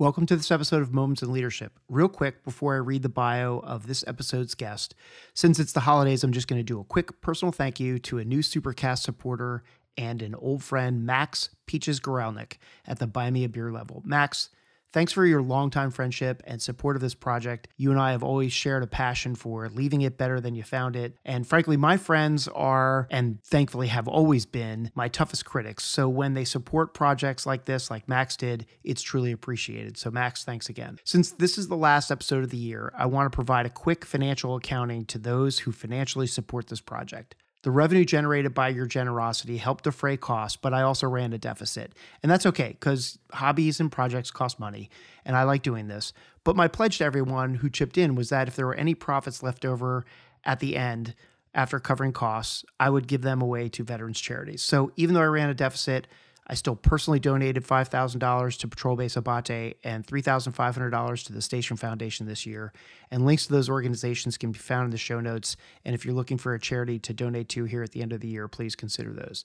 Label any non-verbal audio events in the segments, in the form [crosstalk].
Welcome to this episode of Moments in Leadership. Real quick, before I read the bio of this episode's guest, since it's the holidays, I'm just going to do a quick personal thank you to a new Supercast supporter and an old friend, Max Peaches Gorelnik, at the Buy Me a Beer level. Max, Thanks for your longtime friendship and support of this project. You and I have always shared a passion for leaving it better than you found it. And frankly, my friends are, and thankfully have always been, my toughest critics. So when they support projects like this, like Max did, it's truly appreciated. So, Max, thanks again. Since this is the last episode of the year, I want to provide a quick financial accounting to those who financially support this project. The revenue generated by your generosity helped defray costs, but I also ran a deficit. And that's okay because hobbies and projects cost money, and I like doing this. But my pledge to everyone who chipped in was that if there were any profits left over at the end after covering costs, I would give them away to veterans charities. So even though I ran a deficit, I still personally donated $5,000 to Patrol Base Abbate and $3,500 to the Station Foundation this year. And links to those organizations can be found in the show notes. And if you're looking for a charity to donate to here at the end of the year, please consider those.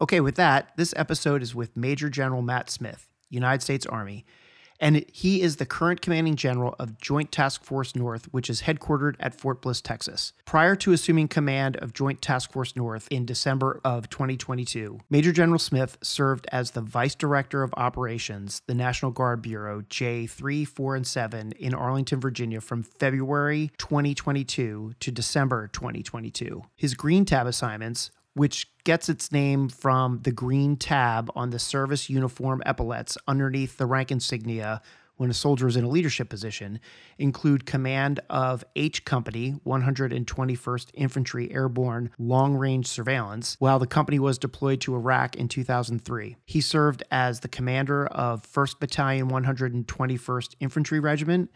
Okay, with that, this episode is with Major General Matt Smith, United States Army and he is the current commanding general of Joint Task Force North, which is headquartered at Fort Bliss, Texas. Prior to assuming command of Joint Task Force North in December of 2022, Major General Smith served as the Vice Director of Operations, the National Guard Bureau J3, 4, and 7 in Arlington, Virginia from February 2022 to December 2022. His Green Tab assignments which gets its name from the green tab on the service uniform epaulets underneath the rank insignia when a soldier is in a leadership position, include command of H Company, 121st Infantry Airborne Long Range Surveillance, while the company was deployed to Iraq in 2003. He served as the commander of 1st Battalion, 121st Infantry Regiment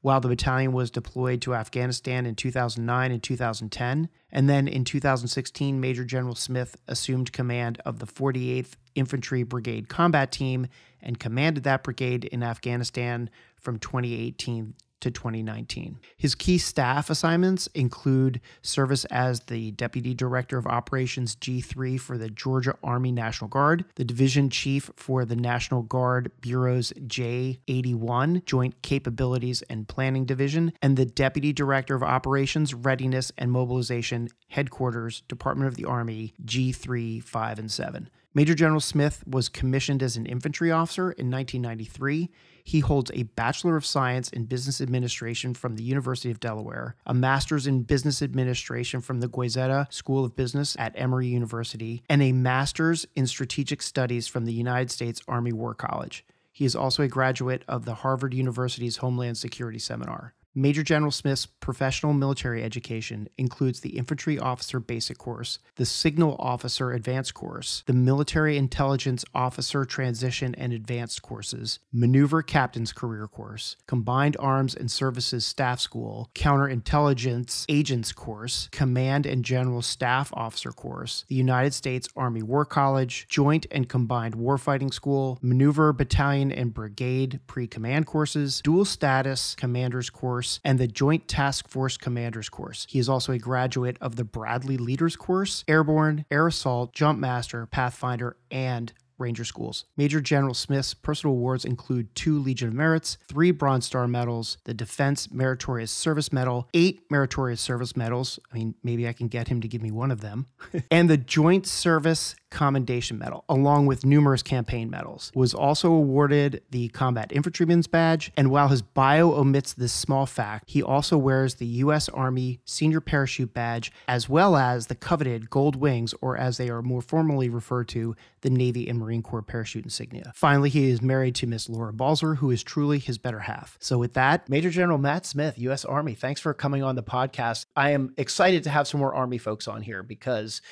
while the battalion was deployed to Afghanistan in 2009 and 2010. And then in 2016, Major General Smith assumed command of the 48th Infantry Brigade Combat Team and commanded that brigade in Afghanistan from 2018 to 2019. His key staff assignments include service as the Deputy Director of Operations G3 for the Georgia Army National Guard, the Division Chief for the National Guard Bureau's J81 Joint Capabilities and Planning Division, and the Deputy Director of Operations Readiness and Mobilization Headquarters Department of the Army G3, 5, and 7. Major General Smith was commissioned as an infantry officer in 1993. He holds a Bachelor of Science in Business Administration from the University of Delaware, a Master's in Business Administration from the Goizueta School of Business at Emory University, and a Master's in Strategic Studies from the United States Army War College. He is also a graduate of the Harvard University's Homeland Security Seminar. Major General Smith's professional military education includes the Infantry Officer Basic Course, the Signal Officer Advanced Course, the Military Intelligence Officer Transition and Advanced Courses, Maneuver Captain's Career Course, Combined Arms and Services Staff School, Counterintelligence Agents Course, Command and General Staff Officer Course, the United States Army War College, Joint and Combined Warfighting School, Maneuver Battalion and Brigade Pre Command Courses, Dual Status Commander's Course course and the Joint Task Force Commanders course. He is also a graduate of the Bradley Leaders course, Airborne, Air Assault, Jump Master, Pathfinder, and Ranger Schools. Major General Smith's personal awards include two Legion of Merits, three Bronze Star medals, the Defense Meritorious Service Medal, eight Meritorious Service Medals. I mean, maybe I can get him to give me one of them, [laughs] and the Joint Service Commendation Medal, along with numerous campaign medals. Was also awarded the Combat Infantryman's Badge, and while his bio omits this small fact, he also wears the U.S. Army Senior Parachute Badge, as well as the coveted Gold Wings, or as they are more formally referred to, the Navy and Marine Corps parachute insignia. Finally, he is married to Miss Laura Balzer, who is truly his better half. So, with that, Major General Matt Smith, U.S. Army, thanks for coming on the podcast. I am excited to have some more Army folks on here because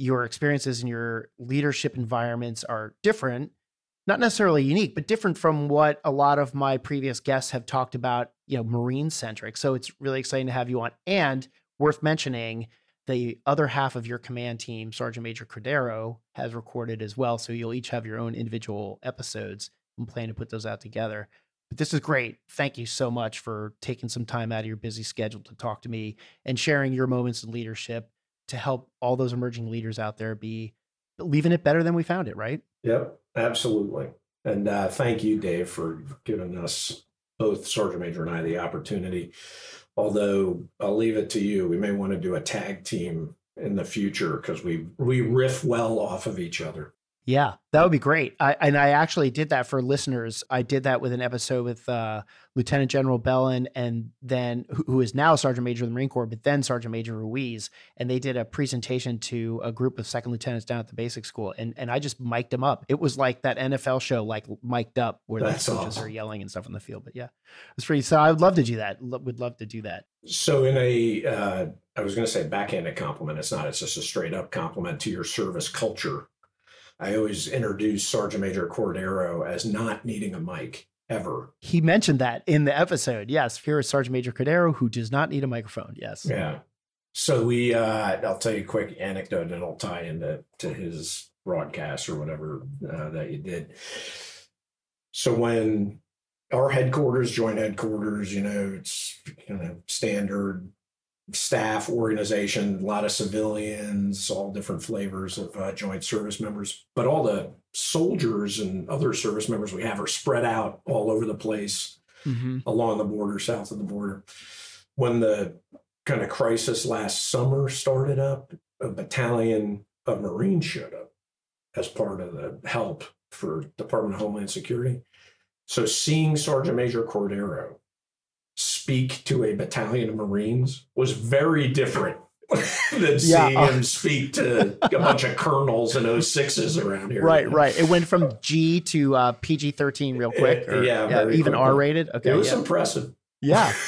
your experiences and your leadership environments are different not necessarily unique but different from what a lot of my previous guests have talked about you know marine centric so it's really exciting to have you on. And worth mentioning the other half of your command team sergeant major cordero has recorded as well. So you'll each have your own individual episodes and plan to put those out together. But this is great. Thank you so much for taking some time out of your busy schedule to talk to me and sharing your moments in leadership to help all those emerging leaders out there be leaving it better than we found it, right? Yep, absolutely. And uh, thank you, Dave, for giving us both Sergeant Major and I the opportunity. Although I'll leave it to you, we may want to do a tag team in the future because we we riff well off of each other. Yeah, that would be great. I, and I actually did that for listeners. I did that with an episode with uh, Lieutenant General Bellon, and then who, who is now Sergeant Major of the Marine Corps, but then Sergeant Major Ruiz, and they did a presentation to a group of second lieutenants down at the basic school, and and I just mic'd them up. It was like that NFL show, like mic'd up, where That's the coaches awesome. are yelling and stuff on the field. But yeah, it was pretty. So I would love to do that. Lo- would love to do that. So, in a, uh, I was going to say backhanded compliment. It's not. It's just a straight up compliment to your service culture. I always introduce Sergeant Major Cordero as not needing a mic ever. He mentioned that in the episode. Yes, here is Sergeant Major Cordero, who does not need a microphone. Yes. Yeah. So we, uh, I'll tell you a quick anecdote and it'll tie into to his broadcast or whatever uh, that you did. So when our headquarters, joint headquarters, you know, it's you know standard staff organization, a lot of civilians, all different flavors of uh, joint service members, but all the soldiers and other service members we have are spread out all over the place hmm along the border, south of the border. When the kind of crisis last summer started up, a battalion of Marines showed up as part of the help for Department of Homeland Security. So seeing Sergeant Major Cordero speak to a battalion of Marines was very different [laughs] than Yeah. seeing him speak to a bunch of colonels and 06s around here. Right, right. It went from G to uh, PG thirteen real quick. Uh, yeah, very even. R rated. Okay, It was yeah. impressive. yeah. [laughs]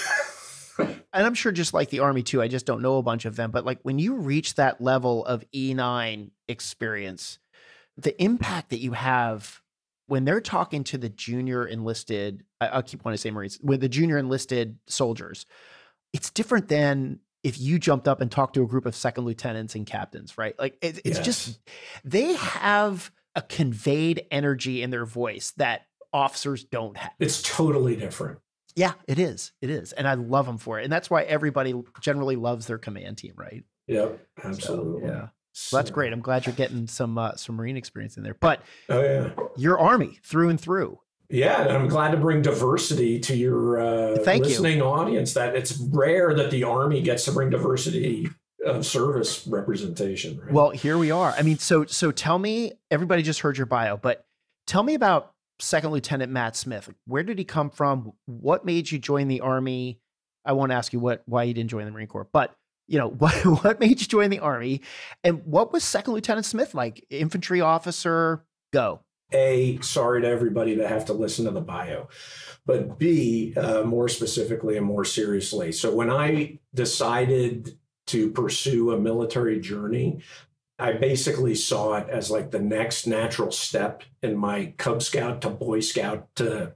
And I'm sure just like the army too. I just don't know a bunch of them, but like when you reach that level of E9 experience, the impact that you have when they're talking to the junior enlisted, I, I'll keep wanting to say Marines, with the junior enlisted soldiers, it's different than if you jumped up and talked to a group of second lieutenants and captains, right? Like it, it's just they have a conveyed energy in their voice that officers don't have. It's totally different. Yeah, it is. It is. And I love them for it. And that's why everybody generally loves their command team, right? Yep, So, absolutely. yeah. So that's great. I'm glad you're getting some uh, some marine experience in there. But Oh yeah, your army through and through. yeah. And I'm glad to bring diversity to your uh, Thank you. listening audience. That it's rare that the Army gets to bring diversity of service representation. Right? Well, here we are. I mean, so so tell me, everybody just heard your bio, but tell me about Second Lieutenant Matt Smith. Where did he come from? What made you join the army? I won't ask you what why you didn't join the Marine Corps, but you know [laughs] what what made you join the army, and what was Second Lieutenant Smith like? Infantry officer, go. A, sorry to everybody that have to listen to the bio, but B, uh, more specifically and more seriously. So when I decided to pursue a military journey, I basically saw it as like the next natural step in my Cub Scout to Boy Scout to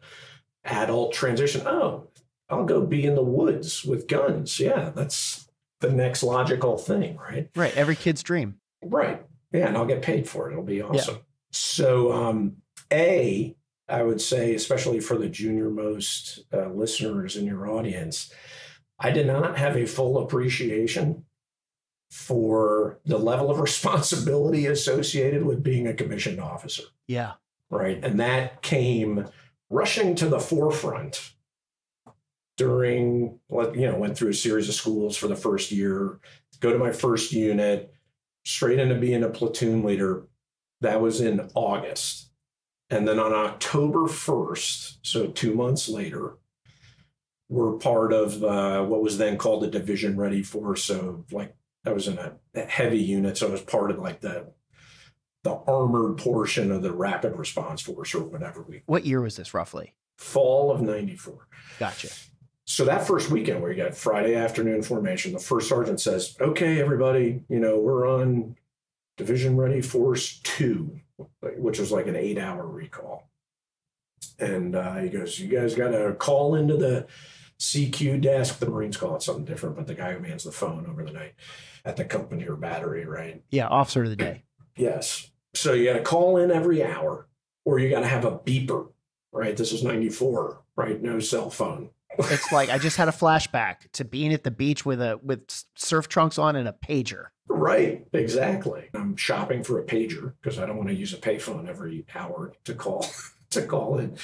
adult transition. Oh, I'll go be in the woods with guns. Yeah, that's the next logical thing, right? Right, every kid's dream. Right. Yeah, and I'll get paid for it. It'll be awesome. So, um, A, I would say, especially for the junior most uh, listeners in your audience, I did not have a full appreciation for the level of [laughs] responsibility associated with being a commissioned officer. Yeah, Right. And that came rushing to the forefront during what, you know, went through a series of schools for the first year, go to my first unit, straight into being a platoon leader. That was in August. And then on October 1st, so two months later, we're part of uh, what was then called the division ready force. So, like, I was in a, a heavy unit. So, I was part of like the the armored portion of the rapid response force or whatever we what year was this roughly? fall of 94 Gotcha. So that first weekend where you got friday afternoon formation the first sergeant says okay everybody you know we're on division ready force two which was like an eight hour recall and uh, he goes you guys got to call into the cq desk the marines call it something different but the guy who mans the phone over the night at the company or battery right Yeah, officer of the day. Yes. So you got to call in every hour, or you got to have a beeper, right? This is 94, right? No cell phone. It's like I just had a flashback to being at the beach with a with surf trunks on and a pager. Right, exactly. I'm shopping for a pager because I don't want to use a payphone every hour to call. [laughs] to call in.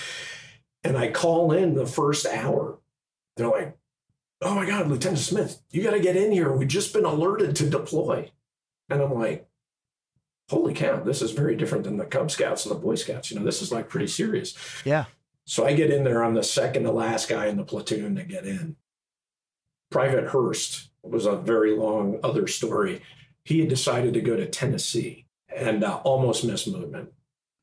And I call in the first hour. They're like, oh my God, Lieutenant Smith, you got to get in here. We've just been alerted to deploy. And I'm like, holy cow, this is very different than the Cub Scouts and the Boy Scouts. You know, this is like pretty serious. Yeah. So I get in there. I'm the second to last guy in the platoon to get in. Private Hurst was a very long other story. He had decided to go to Tennessee and uh, almost missed movement.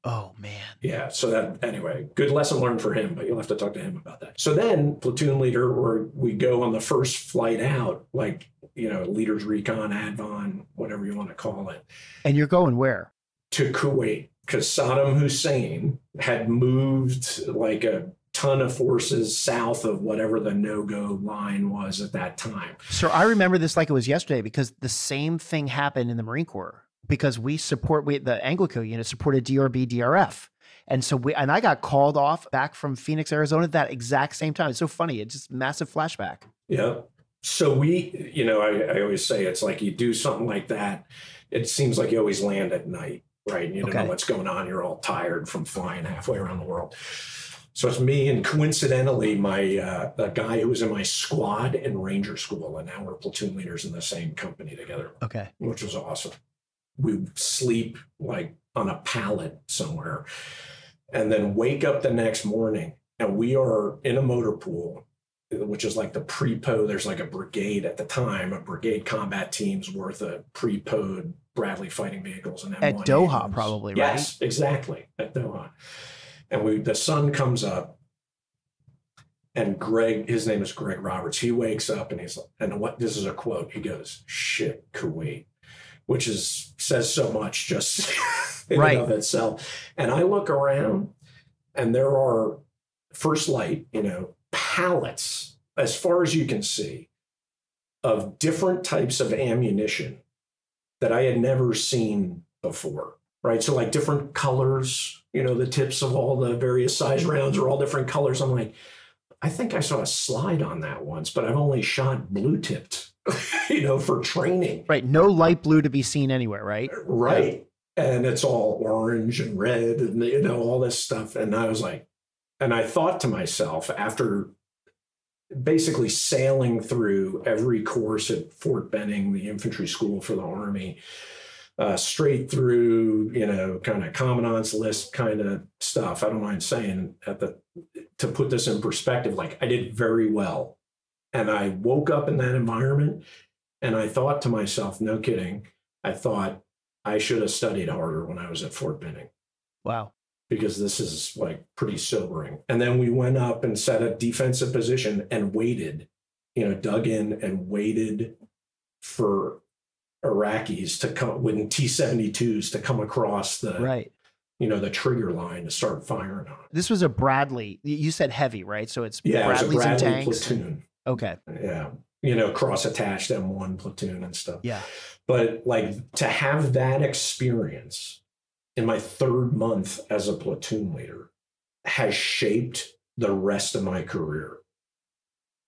Oh man. Yeah. So that anyway, good lesson learned for him, but you'll have to talk to him about that. So then platoon leader, or we go on the first flight out, like, you know, leaders recon, advon, whatever you want to call it. And you're going where? To Kuwait. Because Saddam Hussein had moved like a ton of forces south of whatever the no-go line was at that time. So I remember this like it was yesterday because the same thing happened in the Marine Corps because we support we the Anglico unit supported DRB DRF. And so we and I got called off back from Phoenix, Arizona at that exact same time. It's so funny. It's just massive flashback. Yeah. So we, you know, I, I always say it's like you do something like that, it seems like you always land at night, right? and You don't Okay. know what's going on. You're all tired from flying halfway around the world. So it's me and coincidentally my uh, a guy who was in my squad in Ranger School, and now we're platoon leaders in the same company together. Okay. which was awesome. We sleep like on a pallet somewhere and then wake up the next morning and we are in a motor pool, which is like the pre-po. There's like a brigade at the time, a brigade combat team's worth of pre-pod Bradley fighting vehicles and At M1 Doha, probably, right? Yes, exactly. At Doha. And we the sun comes up and Greg, his name is Greg Roberts. He wakes up and he's and what this is a quote. He goes, "Shit, Kuwait," which is says so much just [laughs] in Right. and of itself. And I look around, and there are first light, you know, pallets as far as you can see of different types of ammunition that I had never seen before. Right. So, like different colors, you know, the tips of all the various size rounds are all different colors. I'm like, I think I saw a slide on that once, but I've only shot blue tipped, [laughs] you know, for training. Right. No light blue to be seen anywhere, right? Right. And it's all orange and red and, you know, all this stuff. And I was like, and I thought to myself after basically sailing through every course at Fort Benning, the infantry school for the Army, uh, straight through, you know, kind of commandant's list kind of stuff. I don't mind saying at the to put this in perspective, like I did very well. And I woke up in that environment and I thought to myself, no kidding, I thought I should have studied harder when I was at Fort Benning Wow. Because this is like pretty sobering. And then we went up and set a defensive position and waited, you know, dug in and waited for Iraqis to come with T 72s to come across the, Right. you know, the trigger line to start firing on. This was a Bradley. You said heavy, right? So it's Yeah, it was a Bradleys and Bradley tanks. platoon. Okay. Yeah. You know, cross attached M1 platoon and stuff. Yeah. But like to have that experience in my third month as a platoon leader has shaped the rest of my career.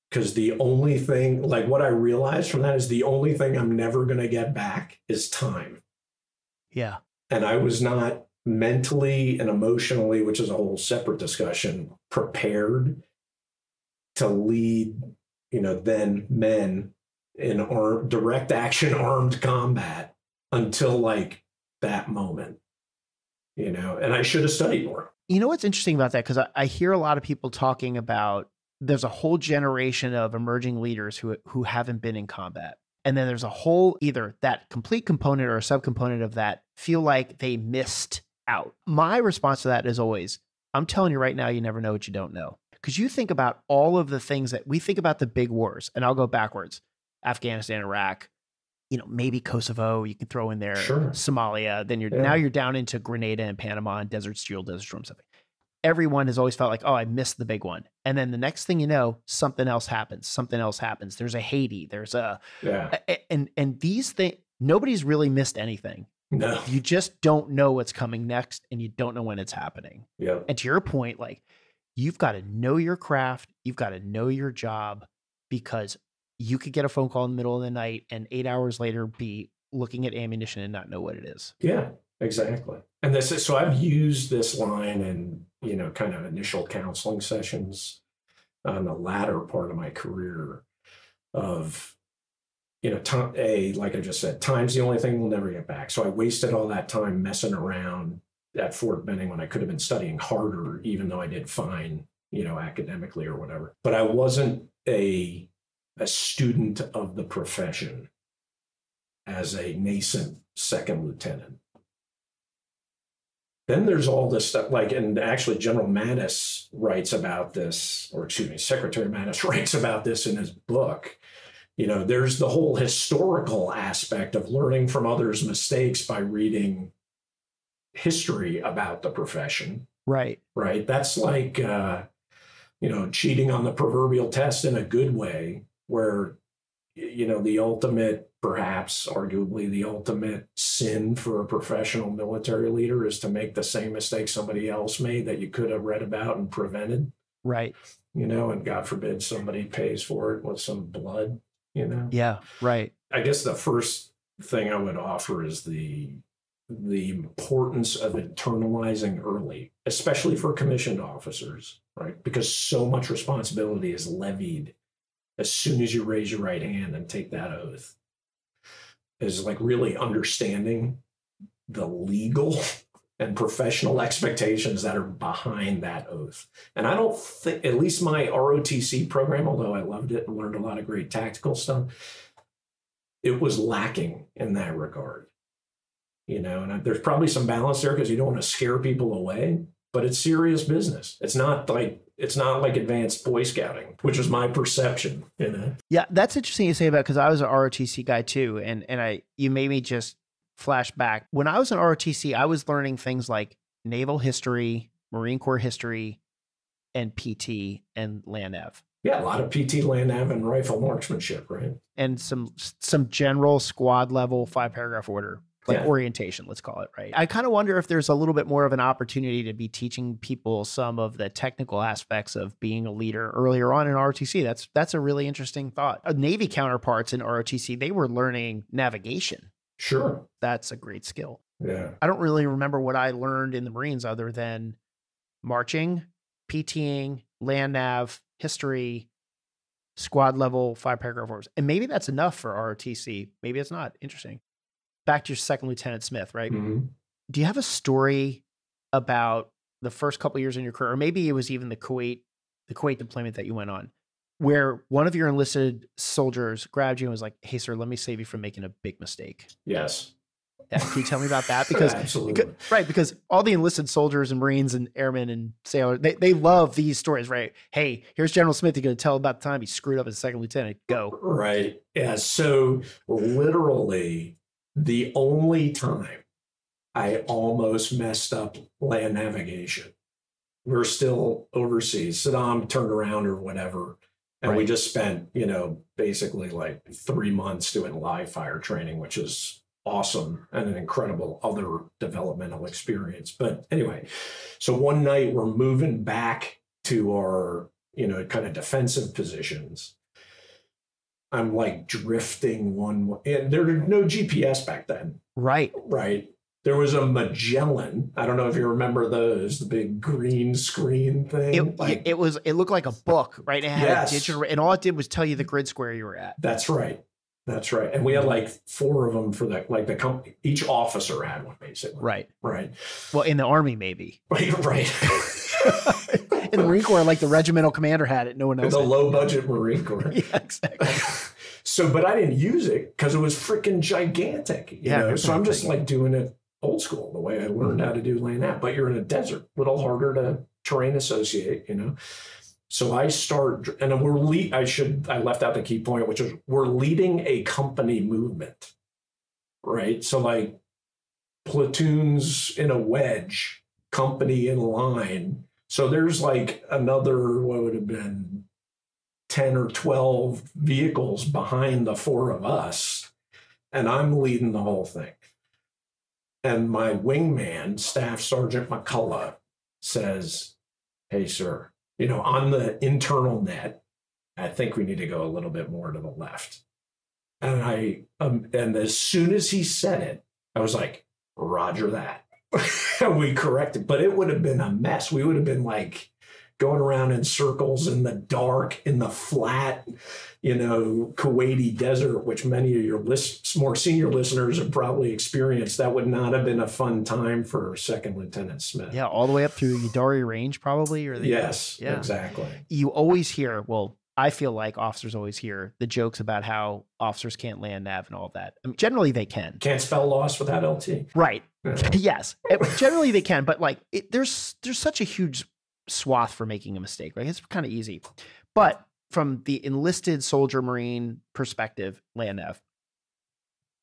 Because the only thing, like what I realized from that is the only thing I'm never going to get back is time. Yeah. And I was not mentally and emotionally, which is a whole separate discussion, prepared to lead, you know, then men in arm, direct action [laughs] armed combat until like that moment, you know, and I should have studied more. You know what's interesting about that? Because I, I hear a lot of people talking about there's a whole generation of emerging leaders who who haven't been in combat. And then there's a whole either that complete component or a subcomponent of that feel like they missed out. My response to that is always, I'm telling you right now, you never know what you don't know. Because you think about all of the things that we think about the big wars, and I'll go backwards Afghanistan, Iraq, you know, maybe Kosovo, you can throw in there, Sure. Somalia, then you're Yeah. now you're down into Grenada and Panama and Desert Storm, Desert Storm stuff. Everyone has always felt like, oh, I missed the big one. And then the next thing you know, something else happens. Something else happens. There's a Haiti. There's a, Yeah. a- and and these things, nobody's really missed anything. No. You just don't know what's coming next, and you don't know when it's happening. Yeah. And to your point, like you've got to know your craft, you've got to know your job because you could get a phone call in the middle of the night and eight hours later be looking at ammunition and not know what it is. Yeah. exactly. And this is so I've used this line in you know kind of initial counseling sessions on the latter part of my career of you know time a like I just said time's the only thing we'll never get back. So I wasted all that time messing around at Fort Benning when I could have been studying harder, even though I did fine, you know, academically or whatever. But I wasn't a a student of the profession as a nascent second lieutenant. Then there's all this stuff, like, and actually, General Mattis writes about this, or excuse me, Secretary Mattis [laughs] writes about this in his book. You know, there's the whole historical aspect of learning from others' mistakes by reading history about the profession. Right. Right. That's like, uh, you know, cheating on the proverbial test in a good way, where, you know, the ultimate, perhaps arguably the ultimate sin for a professional military leader is to make the same mistake somebody else made that you could have read about and prevented. Right. You know, and God forbid somebody pays for it with some blood, you know? Yeah. Right. I guess the first thing I would offer is the the importance of internalizing early, especially for commissioned officers, right? Because so much responsibility is levied as soon as you raise your right hand and take that oath. Is like really understanding the legal [laughs] and professional expectations that are behind that oath. And I don't think, at least my ROTC program, although I loved it and learned a lot of great tactical stuff, it was lacking in that regard you know and there's probably some balance there because you don't want to scare people away but it's serious business. It's not like it's not like advanced boy scouting which was my perception you know? Yeah that's interesting you say about because i was an rotc guy too and and i you made me just flash back. When i was in rotc i was learning things like naval history marine corps history and pt and land nav yeah a lot of pt land nav and rifle marksmanship right? And some some general squad level five paragraph order like Yeah. orientation, let's call it, right? I kind of wonder if there's a little bit more of an opportunity to be teaching people some of the technical aspects of being a leader earlier on in ROTC. That's that's a really interesting thought. Uh, Navy counterparts in ROTC, they were learning navigation. sure That's a great skill. yeah I don't really remember what I learned in the Marines other than marching, PTing, land nav, history, squad level, five paragraph orders. And maybe that's enough for ROTC. Maybe it's not. Interesting. Back to your second Lieutenant Smith, right? Mhm. Do you have a story about the first couple years in your career, or maybe it was even the Kuwait, the Kuwait deployment that you went on, where one of your enlisted soldiers grabbed you and was like, "Hey, sir, let me save you from making a big mistake." yes Yeah, can you tell me about that? [laughs] Because absolutely right, because all the enlisted soldiers and Marines and airmen and sailors, they, they love these stories, right? Hey, here's General Smith. You're going to tell about the time he screwed up as second lieutenant. Go. Right. Yeah. So literally the only time I almost messed up land navigation. We're still overseas. Saddam turned around or whatever. And we just spent, you know, basically like three months doing live fire training, which is awesome and an incredible other developmental experience. But anyway, so one night we're moving back to our, you know, kind of defensive positions. I'm like drifting one way, and there was no GPS back then, Right. right? There was a Magellan. I don't know if you remember those, the big green screen thing. It, like, it was, it looked like a book, right? It had Yes. a digital, and all it did was tell you the grid square you were at. that's right. That's right. And we had like four of them for the like the company. Each officer had one basically. Right. Right. Well, in the Army, maybe. [laughs] Right. Right. [laughs] in the Marine Corps, like the regimental commander had it. No one else. the low budget Marine Corps. [laughs] Yeah, exactly. [laughs] so, but I didn't use it because it was freaking gigantic. You Yeah, know? So I'm just like doing it old school, the way I learned how to do land out. But you're in a desert, a little harder to terrain associate, you know. So I start, and we're lead. I should I left out the key point, which is we're leading a company movement, right? So like platoons in a wedge, company in line. So there's like another what would have been 10 or 12 vehicles behind the four of us, and I'm leading the whole thing. And my wingman, Staff Sergeant McCullough, says, Hey, sir, you know, on the internal net, I think we need to go a little bit more to the left. And I, um, and as soon as he said it, I was like, Roger that. [laughs] we corrected, but it would have been a mess. We would have been like going around in circles in the dark, in the flat, you know, Kuwaiti desert, which many of your list, more senior listeners have probably experienced. That would not have been a fun time for Second Lieutenant Smith. Yeah, all the way up through Udairi Range, probably. Or the, yes, yeah. exactly. You always hear, well, I feel like officers always hear the jokes about how officers can't land nav and all of that. I mean, generally, they can. Can't spell loss without LT. Right. [laughs] [laughs] yes. generally, they can, but like, it, there's there's such a huge swath for making a mistake. Right. it's kind of easy. But from the enlisted soldier marine perspective, land nav,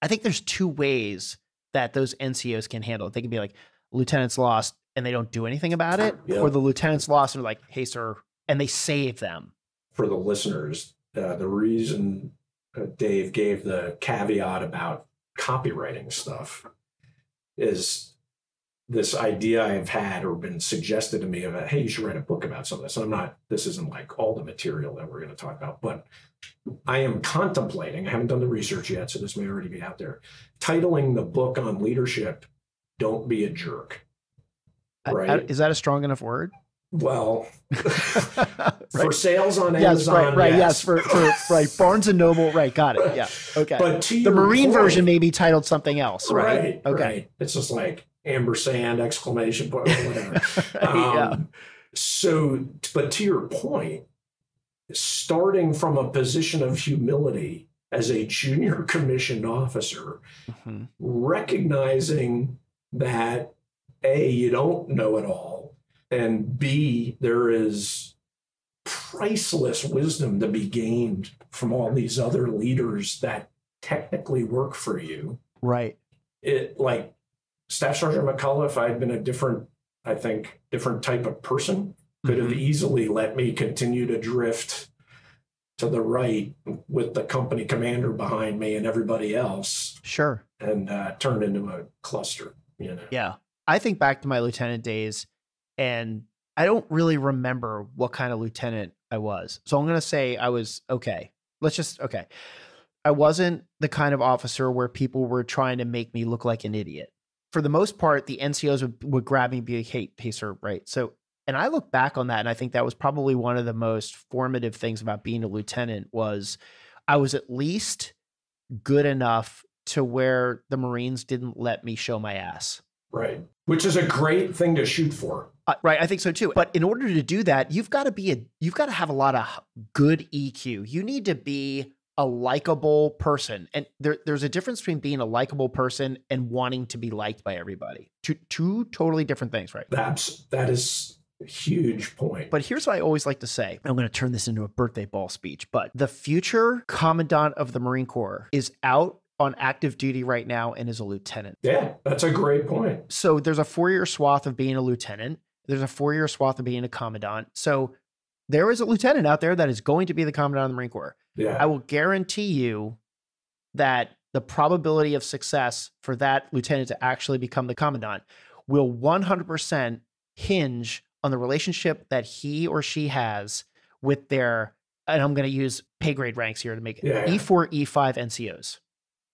I think there's two ways that those NCOs can handle it. They can be like, lieutenant's lost, and they don't do anything about it, or the lieutenant's lost, and they're like, hey, sir, and they save them for the listeners, uh, the reason uh, Dave gave the caveat about copywriting stuff is this idea I've had or been suggested to me of, hey, you should write a book about some of this. And I'm not, this isn't like all the material that we're going to talk about, but I am contemplating, I haven't done the research yet, so this may already be out there, titling the book on leadership, Don't Be a Jerk. Right? Is that a strong enough word? Well, [laughs] right. for sales on Amazon. Yes, right, right. Yes, yes for, for right. Barnes and Noble. Right, got it. Yeah. [laughs] Okay. But the Marine point, version may be titled something else, right? right okay. Right. It's just like ampersand exclamation point [laughs] whatever. um, yeah. So, but to your point, starting from a position of humility as a junior commissioned officer, mm-hmm. recognizing that a you don't know it all and B, there is priceless wisdom to be gained from all these other leaders that technically work for you. Right. It like Staff Sergeant McCullough, if I had been a different, I think, different type of person, could have mm-hmm. easily let me continue to drift to the right with the company commander behind me and everybody else. Sure. And uh, turned into a cluster, you know. Yeah. I think back to my lieutenant days and I don't really remember what kind of lieutenant I was. So I'm going to say I was okay. Let's just okay. I wasn't the kind of officer where people were trying to make me look like an idiot. For the most part, the NCOs would, would grab me and be like, hey, sir, right? So, and I look back on that and I think that was probably one of the most formative things about being a lieutenant was I was at least good enough to where the Marines didn't let me show my ass. Right. Which is a great thing to shoot for. Uh, right, I think so too. But in order to do that, you've got to be a you've got to have a lot of good EQ. You need to be a likable person. And there, there's a difference between being a likable person and wanting to be liked by everybody. Two two totally different things, right? That's that is a huge point. But here's what I always like to say. I'm going to turn this into a birthday ball speech, but the future commandant of the Marine Corps is out on active duty right now and is a lieutenant. Yeah, that's a great point. So there's a four year swath of being a lieutenant. There's a four year swath of being a commandant. So there is a lieutenant out there that is going to be the commandant of the Marine Corps. Yeah. I will guarantee you that the probability of success for that lieutenant to actually become the commandant will 100% hinge on the relationship that he or she has with their, and I'm going to use pay grade ranks here to make it yeah, E4, E5 NCOs.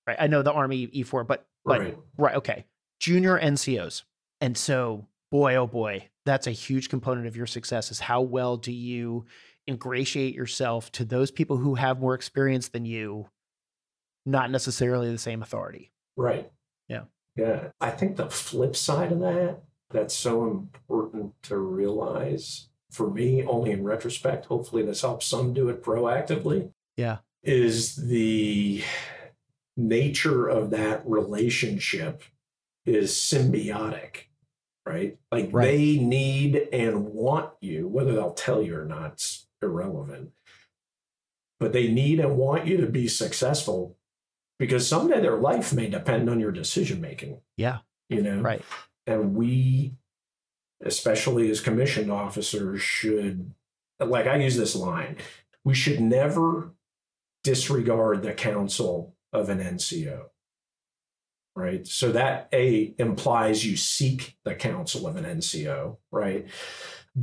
Right. I know the Army E4, but, but right. right. Okay. Junior NCOs. And so, boy, oh boy, that's a huge component of your success is how well do you ingratiate yourself to those people who have more experience than you not necessarily the same authority right yeah yeah i think the flip side of that that's so important to realize for me only in retrospect hopefully this helps some do it proactively yeah is the nature of that relationship is symbiotic right? Like right. they need and want you, whether they'll tell you or not, it's irrelevant. But they need and want you to be successful because someday their life may depend on your decision making. Yeah. You know? Right. And we, especially as commissioned officers, should, like I use this line, we should never disregard the counsel of an NCO right? So that A implies you seek the counsel of an NCO, right?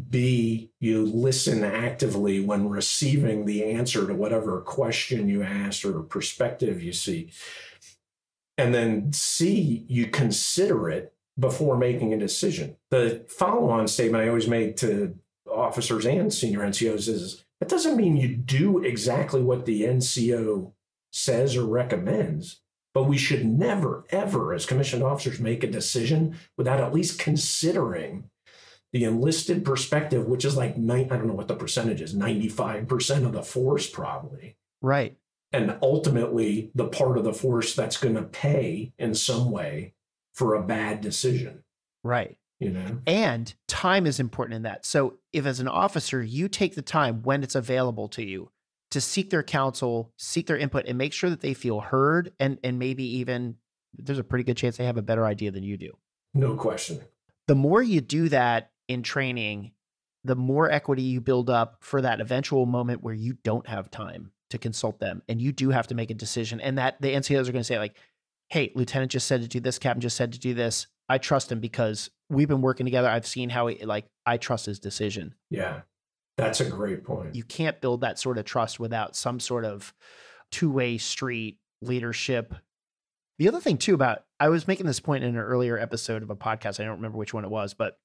B, you listen actively when receiving the answer to whatever question you asked or perspective you seek. And then C, you consider it before making a decision. The follow on statement I always make to officers and senior NCOs is that doesn't mean you do exactly what the NCO says or recommends, but we should never, ever, as commissioned officers, make a decision without at least considering the enlisted perspective, which is like, I don't know what the percentage is, 95% of the force, probably. Right. And ultimately, the part of the force that's going to pay in some way for a bad decision. Right. You know? And time is important in that. So if as an officer, you take the time when it's available to you to seek their counsel, seek their input, and make sure that they feel heard and and maybe even there's a pretty good chance they have a better idea than you do. No question. The more you do that in training, the more equity you build up for that eventual moment where you don't have time to consult them and you do have to make a decision. And that the NCOs are going to say, like, hey, Lieutenant just said to do this, Captain just said to do this. I trust him because we've been working together. I've seen how he like I trust his decision. Yeah. That's a great point. You can't build that sort of trust without some sort of two-way street leadership. The other thing too about I was making this point in an earlier episode of a podcast. I don't remember which one it was, but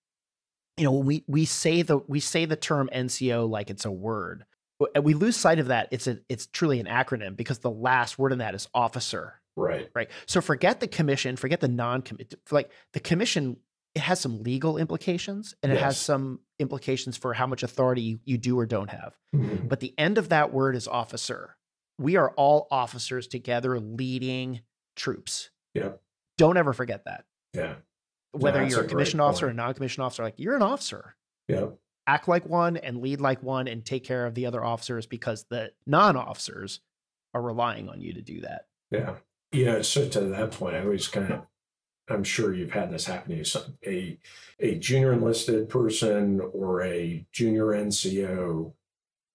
you know, we we say the we say the term NCO like it's a word. But we lose sight of that. It's a it's truly an acronym because the last word in that is officer. Right. Right. So forget the commission, forget the non-commit. Like the commission, it has some legal implications and it has some implications for how much authority you, do or don't have. Mhm. But the end of that word is officer. We are all officers together leading troops. Yep. Don't ever forget that. Yeah. Whether that's you're a commissioned officer or a non-commissioned officer, like you're an officer. Yep. Act like one and lead like one and take care of the other officers because the non-officers are relying on you to do that. Yeah. You know, so to that point, I always kind of, I'm sure you've had this happen to you. Some, a, a junior enlisted person or a junior NCO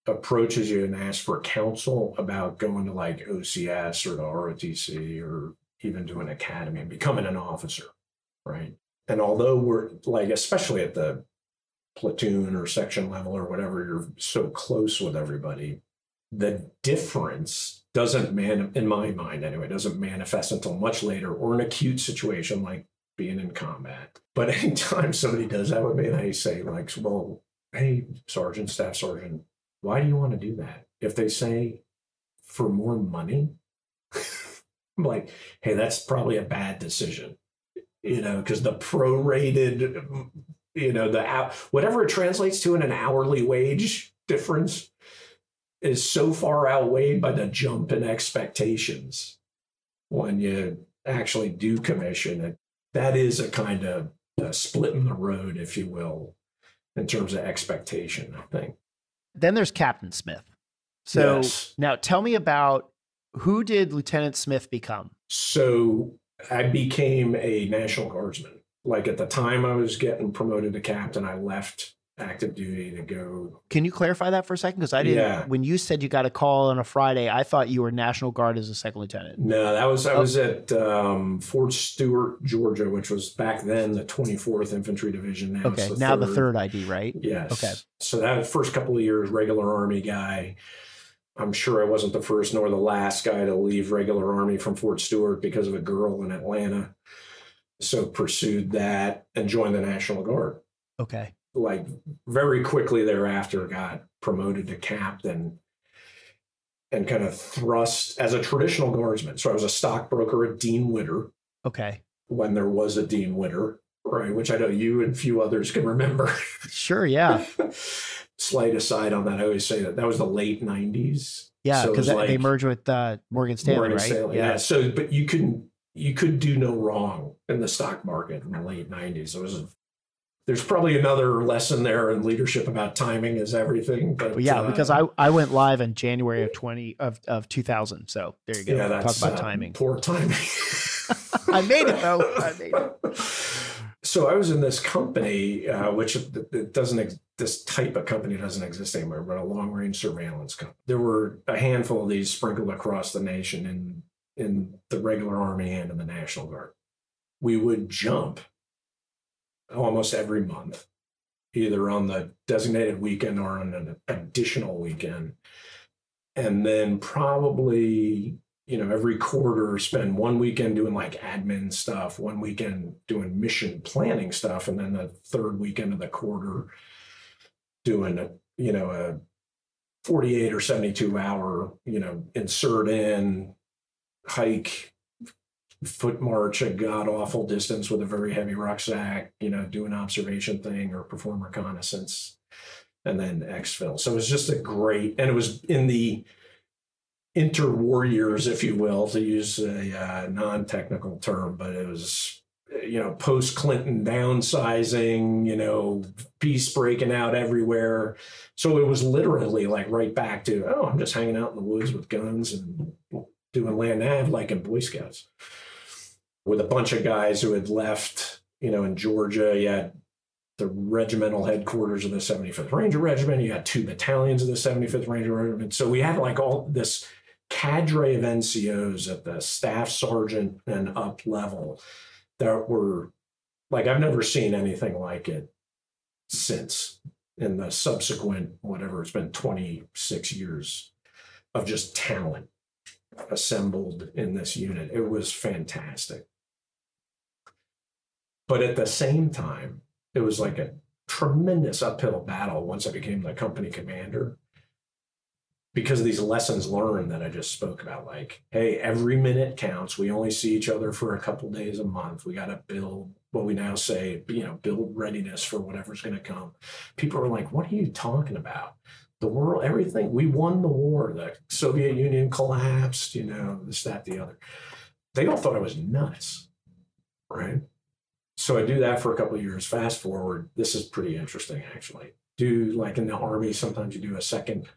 approaches you and asks for counsel about going to like OCS or to ROTC or even to an academy and becoming an officer, right? And although we're like, especially at the platoon or section level or whatever, you're so close with everybody, the difference doesn't man in my mind anyway doesn't manifest until much later or an acute situation like being in combat. But [laughs] anytime somebody does that with me they say like well hey sergeant staff sergeant why do you want to do that? If they say for more money? I'm [laughs] like hey that's probably a bad decision you know because the prorated you know the whatever it translates to in an hourly wage difference is so far outweighed by the jump in expectations when you actually do commission it. That is a kind of a split in the road, if you will, in terms of expectation, I think. Then there's Captain Smith. So Yes. now tell me about who did Lieutenant Smith become? So I became a National Guardsman. Like at the time I was getting promoted to captain, I left active duty to go. Can you clarify that for a second? Because I didn't. Yeah. When you said you got a call on a Friday, I thought you were National Guard as a second lieutenant. No, that was I Oh. was at um, Fort Stewart, Georgia, which was back then the 24th Infantry Division. Now Okay, now the third ID, right? Yes. Okay. So that first couple of years, regular Army guy. I'm sure I wasn't the first nor the last guy to leave regular Army from Fort Stewart because of a girl in Atlanta. So pursued that and joined the National Guard. Okay. Like very quickly thereafter, got promoted to captain and kind of thrust as a traditional guardsman. So I was a stockbroker at Dean Witter Okay. when there was a Dean Witter, right? Which I know you and few others can remember. [laughs] Sure. Yeah. Slight aside on that, I always say that that was the late '90s. Yeah. So Because they like merged with uh, Morgan Stanley, Morgan right? Stanley, Yeah. So, but you couldn't you could do no wrong in the stock market in the late '90s. It was. There's probably another lesson there in leadership about timing is everything. But yeah, uh, because I, I went live in January of twenty of, of two thousand. So there you go. yeah, Talk about uh, timing. Poor timing. [laughs] I made it though. I made it. So I was in this company, uh, which it it doesn't. Ex- this type of company doesn't exist anymore, but a long range surveillance company. There were a handful of these sprinkled across the nation in in the regular army and in the National Guard. We would jump almost every month, either on the designated weekend or on an additional weekend, and then probably you know, every quarter spend one weekend doing like admin stuff, one weekend doing mission planning stuff, and then the third weekend of the quarter doing a, you know, a 48 or 72 hour, you know, insert in, hike, foot march a god awful distance with a very heavy rucksack, you know, do an observation thing or perform reconnaissance, and then exfil. So it was just a great, and it was in the inter-war years, if you will, to use a uh, non-technical term, but it was you know post-Clinton downsizing, you know peace breaking out everywhere. So it was literally like right back to oh, I'm just hanging out in the woods with guns and doing land nav like in Boy Scouts with a bunch of guys who had left. You know, in Georgia, you had the regimental headquarters of the 75th Ranger Regiment. You had two battalions of the 75th Ranger Regiment. So we had like all this cadre of NCOs at the staff sergeant and up level that were like I've never seen anything like it since in the subsequent whatever it's been 26 years of just talent assembled in this unit. It was fantastic. But at the same time, it was like a tremendous uphill battle once I became the company commander because of these lessons learned that I just spoke about. Like, hey, every minute counts. We only see each other for a couple days a month. We got to build what we now say, you know, build readiness for whatever's going to come. People are like, what are you talking about? The world, everything. We won the war. The Soviet Union collapsed, you know, this, that, the other. They all thought I was nuts, right? So I do that for a couple of years. Fast forward, this is pretty interesting actually. Do like in the army, sometimes you do a second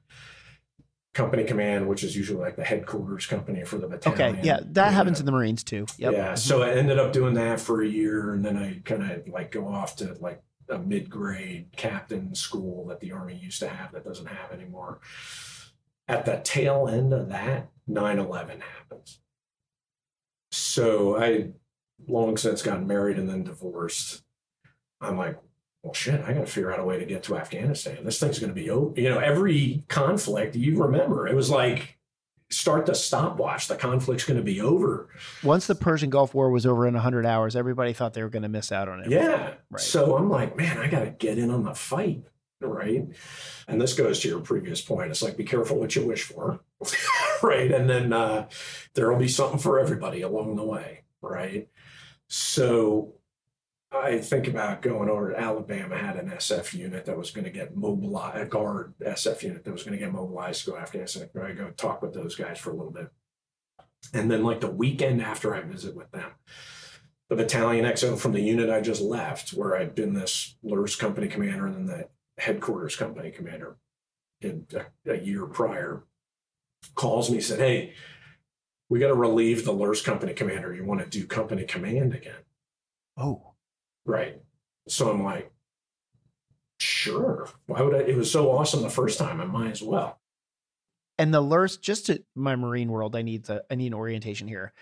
company command, which is usually like the headquarters company for the battalion. Okay, yeah, that happens in the Marines too. Yep. Yeah, mm-hmm. so I ended up doing that for a year, and then I kind of like go off to like a mid-grade captain school that the army used to have that doesn't have anymore. At the tail end of that, 9/11 happens. So I long since gotten married and then divorced. I'm like, well, shit, I got to figure out a way to get to Afghanistan. This thing's going to be over. You know, every conflict you remember, it was like start the stopwatch. The conflict's going to be over. Once the Persian Gulf War was over in 100 hours, everybody thought they were going to miss out on it. Yeah. Right. So I'm like, man, I got to get in on the fight. Right. And this goes to your previous point. It's like, be careful what you wish for. [laughs] right. And then uh, there will be something for everybody along the way. Right. So I think about going over to Alabama had an SF unit that was going to get mobilized, a guard SF unit that was going to get mobilized to go Afghanistan. I go talk with those guys for a little bit. And then like the weekend after I visit with them, the battalion XO from the unit I just left, where I'd been this LURS company commander and then the headquarters company commander in a, a year prior, calls me, said, Hey, we got to relieve the LURS company commander. You want to do company command again? Oh. Right. So I'm like, sure. Why would I? It was so awesome the first time. I might as well. And the LURS, just to my Marine world, I need the I need an orientation here.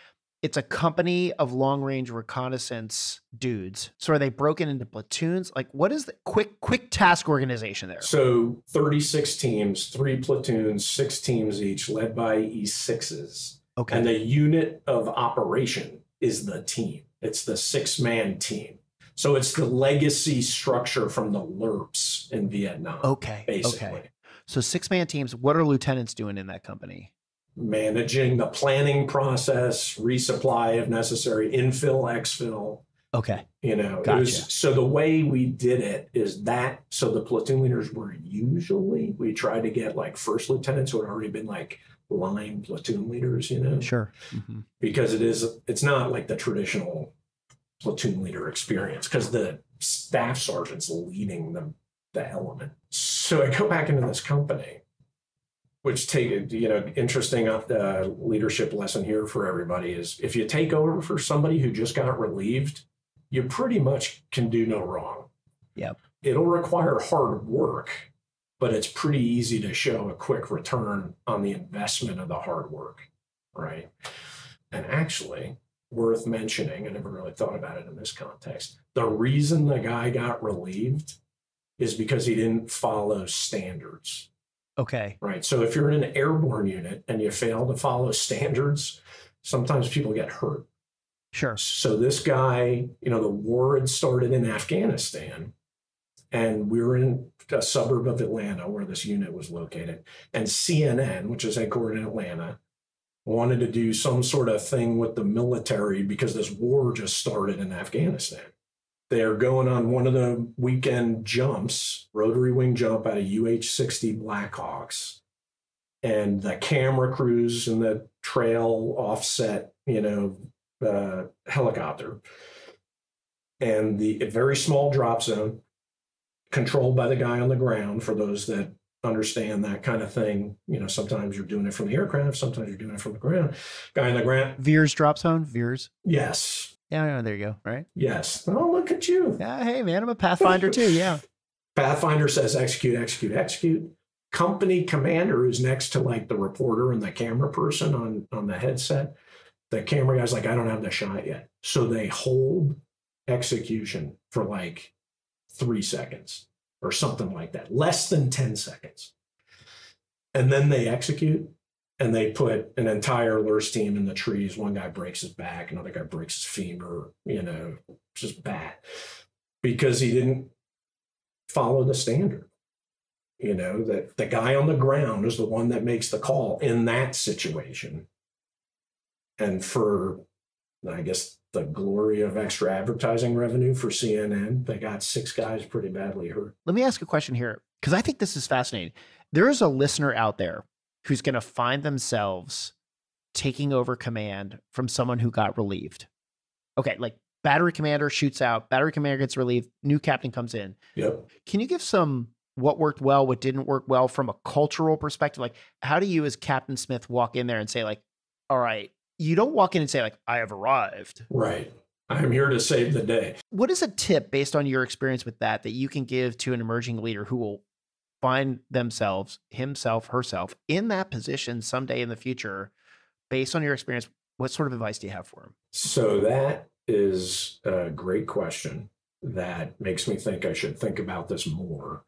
It's a company of long range reconnaissance dudes. So are they broken into platoons? Like what is the quick quick task organization there? So 36 teams, three platoons, six teams each, led by E6s. Okay. And the unit of operation is the team. It's the six man team. So it's the legacy structure from the LURPS in Vietnam. Okay. Basically. Okay. So six man teams, what are lieutenants doing in that company? Managing the planning process, resupply if necessary, infill, exfil. Okay. You know, gotcha. was, so the way we did it is that so the platoon leaders were usually we tried to get like first lieutenants who had already been like line platoon leaders, you know. Sure. Mm-hmm. Because it is it's not like the traditional platoon leader experience because the staff sergeant's leading the, the element. So I go back into this company, which take you know interesting uh, leadership lesson here for everybody is if you take over for somebody who just got relieved, you pretty much can do no wrong. Yep. It'll require hard work, but it's pretty easy to show a quick return on the investment of the hard work, right? And actually, worth mentioning, I never really thought about it in this context. The reason the guy got relieved is because he didn't follow standards. Okay. Right. So if you're in an airborne unit and you fail to follow standards, sometimes people get hurt. Sure. So this guy, you know, the war had started in Afghanistan, and we were in a suburb of Atlanta where this unit was located. And CNN, which is headquartered in Atlanta, wanted to do some sort of thing with the military because this war just started in Afghanistan. They're going on one of the weekend jumps, rotary wing jump out of UH 60 Blackhawks. And the camera crews and the trail offset, you know, uh, helicopter. And the very small drop zone, controlled by the guy on the ground for those that understand that kind of thing. You know, sometimes you're doing it from the aircraft, sometimes you're doing it from the ground. Guy on the ground. VIRS drop zone. VIRS. Yes. Yeah, there you go. Right. Yes. Oh, look at you. Yeah. Hey, man, I'm a Pathfinder too. Yeah. Pathfinder says execute, execute, execute. Company commander who's next to like the reporter and the camera person on on the headset. The camera guy's like, I don't have the shot yet. So they hold execution for like three seconds or something like that, less than 10 seconds. And then they execute and they put an entire LRRS team in the trees. One guy breaks his back, another guy breaks his femur, you know, just bad because he didn't follow the standard. You know, that the guy on the ground is the one that makes the call in that situation. And for, I guess, the glory of extra advertising revenue for CNN, they got six guys pretty badly hurt. Let me ask a question here because I think this is fascinating. There is a listener out there who's going to find themselves taking over command from someone who got relieved. Okay, like battery commander shoots out, battery commander gets relieved, new captain comes in. Yep. Can you give some what worked well, what didn't work well from a cultural perspective? Like, how do you, as Captain Smith, walk in there and say, like, all right, you don't walk in and say, like, I have arrived. Right. I'm here to save the day. What is a tip based on your experience with that that you can give to an emerging leader who will find themselves, himself, herself, in that position someday in the future, based on your experience? What sort of advice do you have for them? So that is a great question that makes me think I should think about this more.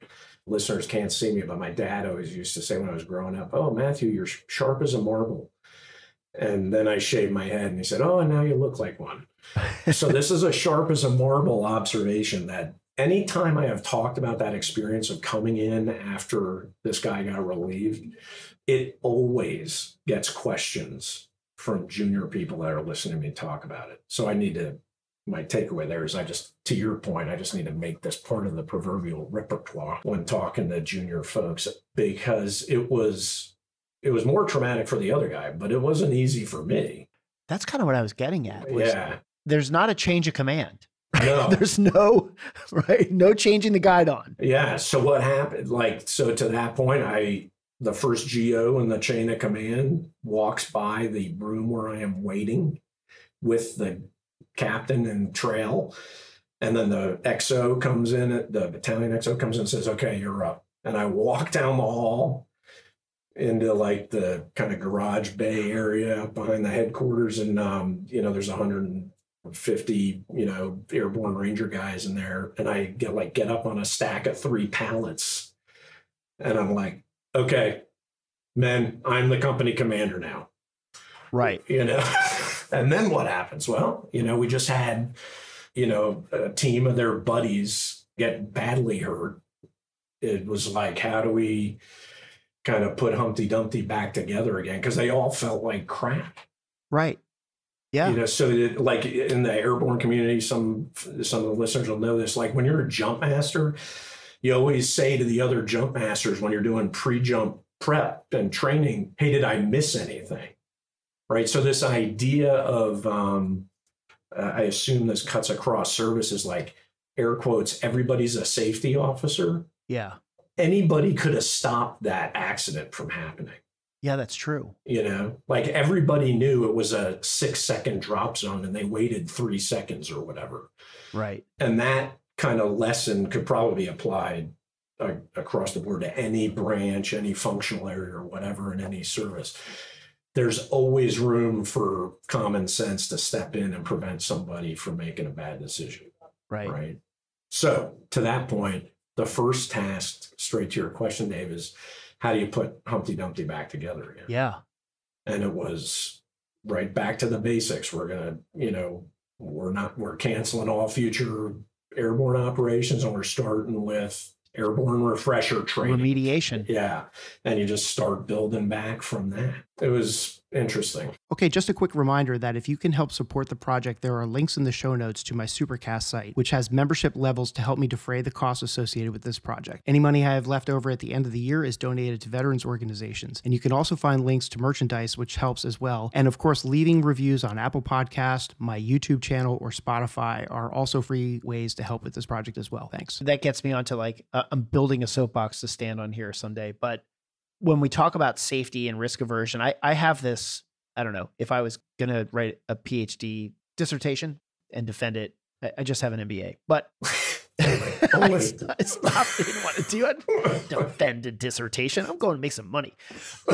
Listeners can't see me, but my dad always used to say when I was growing up, Oh, Matthew, you're sharp as a marble. And then I shaved my head and he said, Oh, and now you look like one. so this is a sharp as a marble observation that anytime I have talked about that experience of coming in after this guy got relieved, it always gets questions from junior people that are listening to me talk about it. So I need to my takeaway there is I just, to your point, I just need to make this part of the proverbial repertoire when talking to junior folks because it was, it was more traumatic for the other guy, but it wasn't easy for me. That's kind of what I was getting at. was Yeah. There's not a change of command. No. [laughs] There's no, [laughs] right? No changing the guidon. Yeah. So what happened? Like, so to that point, I, the first GO in the chain of command walks by the room where I am waiting with the captain and trail. And then the XO comes in, the battalion XO comes in and says, okay, you're up. And I walk down the hall into like the kind of garage bay area behind the headquarters. And, um, you know, there's 150, you know, airborne ranger guys in there. And I get like, get up on a stack of three pallets. And I'm like, okay, men, I'm the company commander now Right. you know [laughs] and then what happens well you know we just had you know a team of their buddies get badly hurt it was like how do we kind of put humpty dumpty back together again because they all felt like crap Right. Yeah. you know so it, like in the airborne community some some of the listeners will know this like when you're a jump master you always say to the other jump masters when you're doing pre-jump prep and training hey did i miss anything right so this idea of um, uh, i assume this cuts across services like air quotes everybody's a safety officer yeah. Anybody could have stopped that accident from happening Yeah, that's true. you know like everybody knew it was a six second drop zone and they waited three seconds or whatever Right. and that kind of lesson could probably be applied uh, across the board to any branch any functional area or whatever in any service there's always room for common sense to step in and prevent somebody from making a bad decision Right. right so to that point the first task straight to your question dave is how do you put Humpty Dumpty back together again? Yeah. And it was right back to the basics. We're gonna, you know, we're not we're canceling all future airborne operations and we're starting with airborne refresher training. Remediation. Yeah. And you just start building back from that. It was interesting. Okay, just a quick reminder that if you can help support the project, there are links in the show notes to my Supercast site, which has membership levels to help me defray the costs associated with this project. Any money I have left over at the end of the year is donated to veterans organizations. And you can also find links to merchandise, which helps as well. And of course, leaving reviews on Apple Podcast, my YouTube channel, or Spotify are also free ways to help with this project as well. Thanks. That gets me onto like, uh, I'm building a soapbox to stand on here someday, but when we talk about safety and risk aversion, I, I have this, I don't know, if I was going to write a PhD dissertation and defend it, I, I just have an MBA. But I, I stopped, didn't want to do it. Defend a dissertation. I'm going to make some money.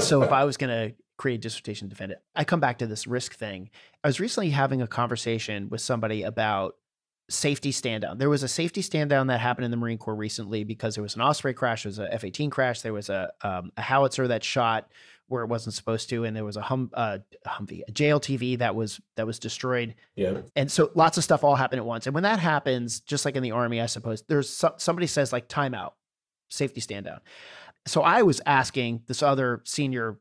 So if I was going to create a dissertation, defend it, I come back to this risk thing. I was recently having a conversation with somebody about safety stand down. There was a safety stand down that happened in the Marine Corps recently because there was an Osprey crash, there was a F 18 crash, there was a, um, a howitzer that shot where it wasn't supposed to, and there was a hum, uh, Humvee, a JLTV that was that was destroyed. Yeah. And so lots of stuff all happened at once. And when that happens, just like in the army, I suppose there's so, somebody says like timeout, safety stand down. So I was asking this other senior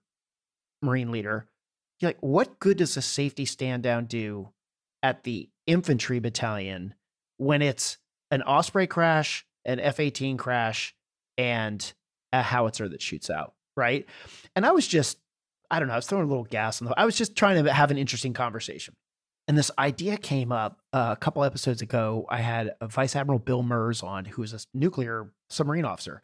Marine leader, like, what good does a safety stand down do at the infantry battalion when it's an Osprey crash, an F 18 crash, and a howitzer that shoots out? Right. And I was just, I don't know, I was throwing a little gas on the, I was just trying to have an interesting conversation. And this idea came up uh, a couple episodes ago. I had a Vice Admiral Bill Merz on, who is a nuclear submarine officer.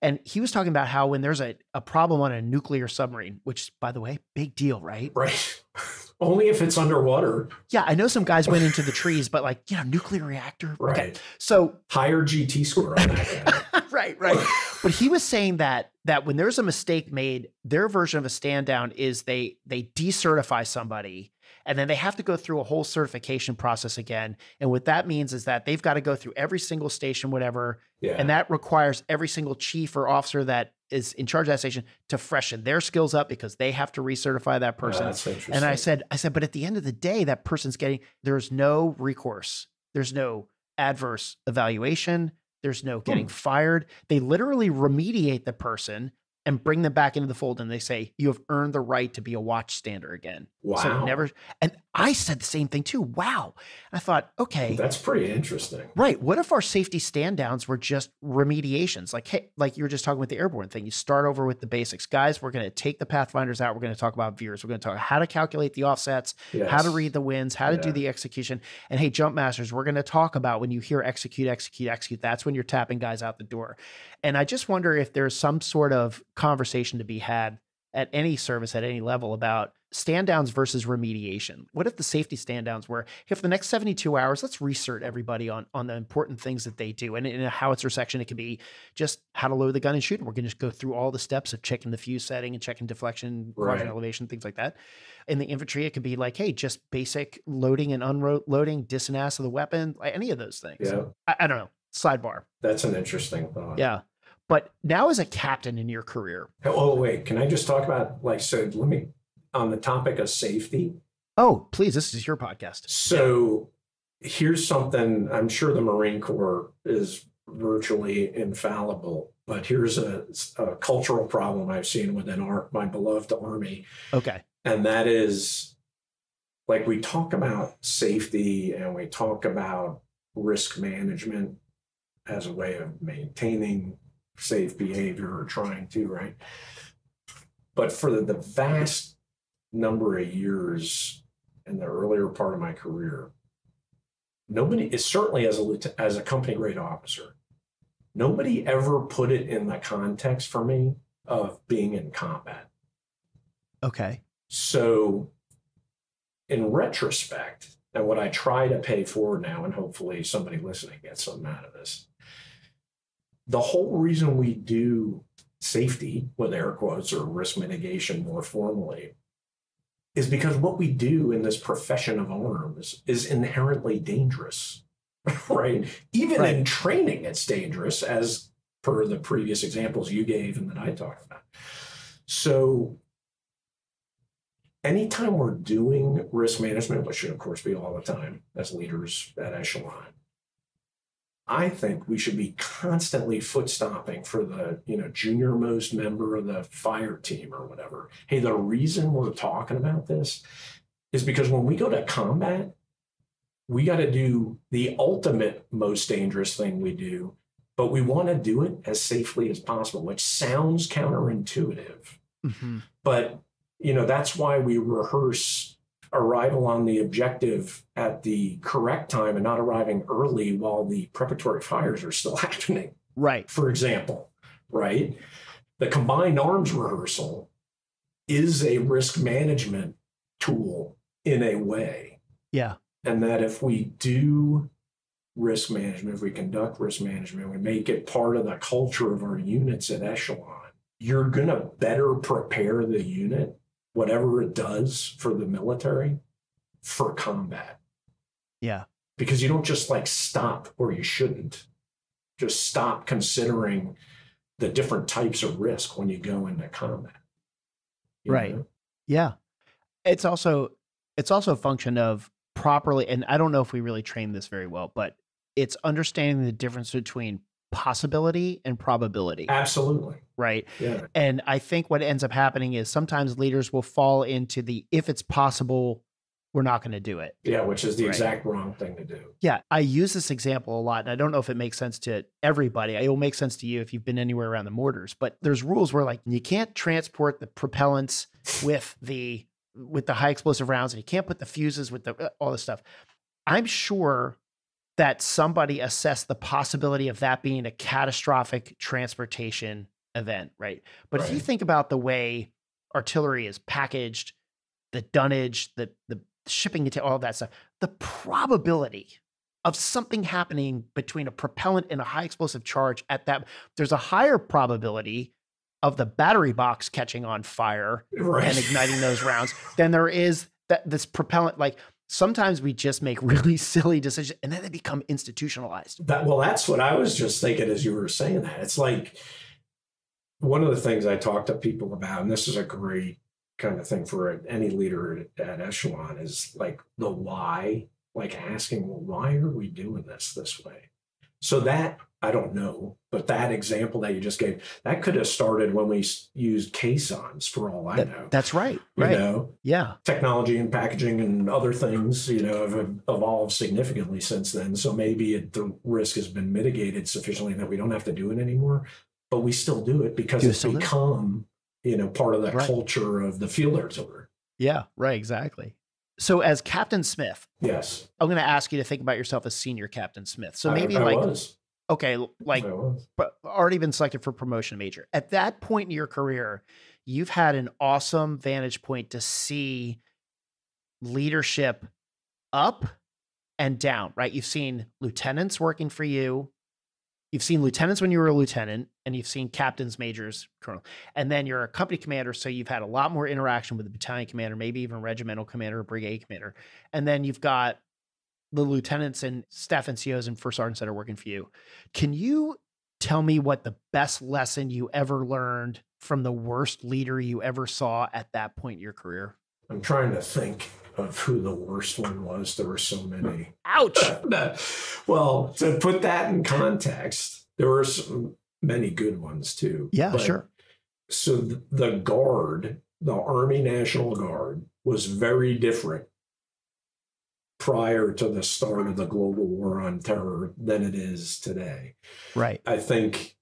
And he was talking about how when there's a, a problem on a nuclear submarine, which, by the way, big deal, right? Right. [laughs] Only if it's underwater. Yeah, I know some guys went into the trees, but like, you know, nuclear reactor. Right. Okay. So, Higher GT score on that [laughs] right, right. But he was saying that that when there's a mistake made, their version of a stand down is they they decertify somebody and then they have to go through a whole certification process again. And what that means is that they've got to go through every single station, whatever, Yeah. and that requires every single chief or officer that is in charge of that station to freshen their skills up because they have to recertify that Yeah, person. that's. And I said, I said, but at the end of the day, that person's getting there's no recourse. There's no adverse evaluation. There's no getting Hmm. fired. They literally remediate the person and bring them back into the fold and they say, You have earned the right to be a watchstander again. So Wow. never and I said the same thing too. Wow. I thought, okay. That's pretty interesting. Right. What if our safety stand downs were just remediations? Like, hey, like you were just talking with the airborne thing. You start over with the basics. Guys, we're going to take the pathfinders out. We're going to talk about VIRS. We're going to talk how to calculate the offsets, how to read the winds, how to do the execution. And hey, jump masters, we're going to talk about when you hear execute, execute, execute, that's when you're tapping guys out the door. And I just wonder if there's some sort of conversation to be had at any service at any level about stand downs versus remediation. What if the safety stand downs were for the next 72 hours, let's recert everybody on on the important things that they do. And in a howitzer section, it could be just how to load the gun and shoot. And we're going to just go through all the steps of checking the fuse setting and checking deflection, Right. elevation, things like that. In the infantry, it could be like, hey, just basic loading and unloading, dis and ass of the weapon, any of those things. Yeah. I, I don't know. Sidebar. That's an interesting thought. Yeah. But now as a captain in your career, oh, oh, wait. Can I just talk about, like, so let me, on the topic of safety. oh, please, this is your podcast. So here's something I'm sure the Marine Corps is virtually infallible, but here's a, a cultural problem I've seen within our, my beloved Army. Okay. And that is like we talk about safety and we talk about risk management as a way of maintaining safe behavior or trying to, right? But for the, the vast number of years in the earlier part of my career, nobody is certainly as a as a company grade officer, nobody ever put it in the context for me of being in combat. Okay. So, in retrospect, and what I try to pay forward now, and hopefully somebody listening gets something out of this, the whole reason we do safety with air quotes or risk mitigation more formally is because what we do in this profession of arms is inherently dangerous, [laughs] right? Even in training, it's dangerous as per the previous examples you gave and that I talked about. So anytime we're doing risk management, which should of course be all the time as leaders at Echelon, I think we should be constantly foot stomping for the you know junior most member of the fire team or whatever. Hey, the reason we're talking about this is because when we go to combat, we got to do the ultimate most dangerous thing we do, but we want to do it as safely as possible, which sounds counterintuitive. Mm-hmm. But you know that's why we rehearse arrival on the objective at the correct time and not arriving early while the preparatory fires are still [laughs] happening. Right. For example, right? The combined arms rehearsal is a risk management tool in a way. Yeah. And that if we do risk management, if we conduct risk management, we make it part of the culture of our units at Echelon, you're going to better prepare the unit whatever it does for the military for combat. Yeah. Because you don't just like stop or you shouldn't. Just stop considering the different types of risk when you go into combat. right. Know? Yeah. It's also it's also a function of properly and I don't know if we really train this very well, but it's understanding the difference between possibility and probability. Absolutely. Right. Yeah. And I think what ends up happening is sometimes leaders will fall into the if it's possible, we're not going to do it. Yeah, which is the right. exact wrong thing to do. Yeah. I use this example a lot, and I don't know if it makes sense to everybody. It will make sense to you if you've been anywhere around the mortars, but there's rules where like you can't transport the propellants with the with the high explosive rounds and you can't put the fuses with the uh, all this stuff. I'm sure that somebody assessed the possibility of that being a catastrophic transportation event, right? But right. if you think about the way artillery is packaged, the dunnage, the the shipping all that stuff, the probability of something happening between a propellant and a high explosive charge at that there's a higher probability of the battery box catching on fire right. and igniting those rounds than there is that this propellant like sometimes we just make [laughs] really silly decisions and then they become institutionalized. That, well, that's what I was just thinking as you were saying that. It's like one of the things I talk to people about, and this is a great kind of thing for any leader at Echelon, is like the why, like asking, well, why are we doing this this way? So that I don't know, but that example that you just gave, that could have started when we used caissons for all I that, know. That's right. Right. Know, yeah. Technology and packaging and other things, you know, have evolved significantly since then. So maybe it, the risk has been mitigated sufficiently that we don't have to do it anymore, but we still do it because do it's become, you know, part of that right. culture of the field artillery. Yeah, right. Exactly. So, as Captain Smith, yes, I'm going to ask you to think about yourself as senior Captain Smith. So maybe I, I like was okay, like but already been selected for promotion major. At that point in your career, you've had an awesome vantage point to see leadership up and down, right? You've seen lieutenants working for you. You've seen lieutenants when you were a lieutenant, and you've seen captains, majors, colonel. And then you're a company commander, so you've had a lot more interaction with the battalion commander, maybe even regimental commander or brigade commander. And then you've got the lieutenants and staff NCOs and first sergeants that are working for you. Can you tell me what the best lesson you ever learned from the worst leader you ever saw at that point in your career? I'm trying to think of who the worst one was. There were so many. Ouch. [laughs] well, to put that in context, there were some, many good ones too. Yeah, but, sure. So the, the Guard, the Army National Guard, was very different prior to the start of the global war on terror than it is today. Right. I think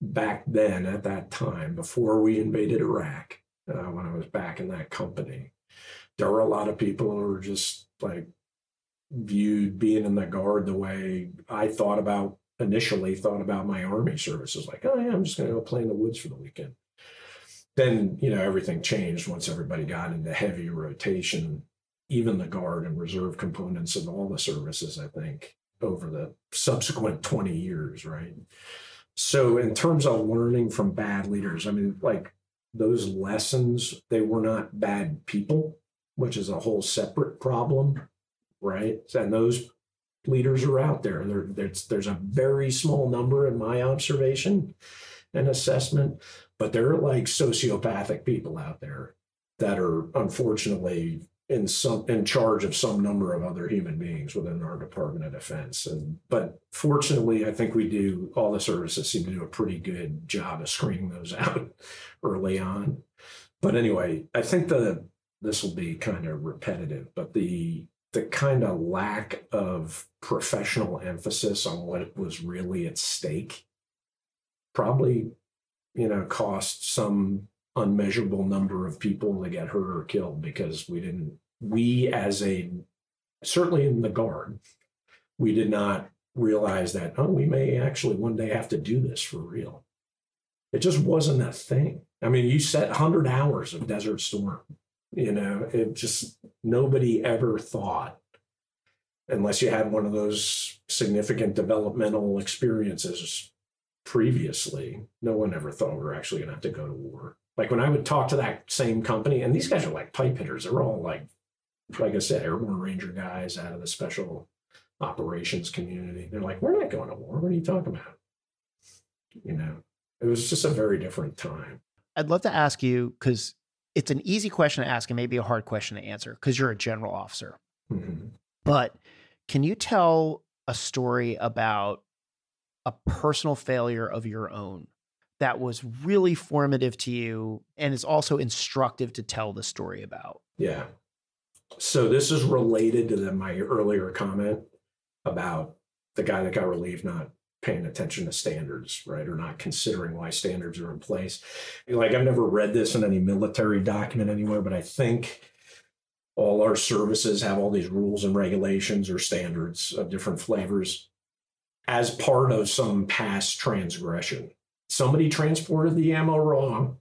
back then, at that time, before we invaded Iraq, uh, when I was back in that company, there were a lot of people who were just like viewed being in the guard the way I thought about initially thought about my army services like oh yeah i'm just going to go play in the woods for the weekend then you know everything changed once everybody got into heavy rotation even the guard and reserve components of all the services, I think, over the subsequent 20 years, right? So, in terms of learning from bad leaders, I mean, like those lessons, they were not bad people, which is a whole separate problem, right? And those leaders are out there. there there's, there's a very small number in my observation and assessment, but there are like sociopathic people out there that are unfortunately in some in charge of some number of other human beings within our Department of Defense. And but fortunately, I think we do all the services seem to do a pretty good job of screening those [laughs] out early on. But anyway, I think the this will be kind of repetitive, but the the kind of lack of professional emphasis on what was really at stake probably you know cost some unmeasurable number of people to get hurt or killed because we didn't we as a certainly in the guard we did not realize that oh we may actually one day have to do this for real. It just wasn't a thing. I mean you set 100 hours of desert storm you know it just nobody ever thought unless you had one of those significant developmental experiences previously no one ever thought we were actually going to have to go to war like when I would talk to that same company, and these guys are like pipe hitters, they're all like, like I said, airborne ranger guys out of the special operations community. They're like, we're not going to war. What are you talking about? You know, it was just a very different time. I'd love to ask you because it's an easy question to ask and maybe a hard question to answer because you're a general officer. Mm-hmm. But can you tell a story about a personal failure of your own that was really formative to you and is also instructive to tell the story about? Yeah. So this is related to the, my earlier comment about the guy that got relieved not paying attention to standards, right? Or not considering why standards are in place. Like I've never read this in any military document anywhere, but I think all our services have all these rules and regulations or standards of different flavors as part of some past transgression somebody transported the ammo wrong.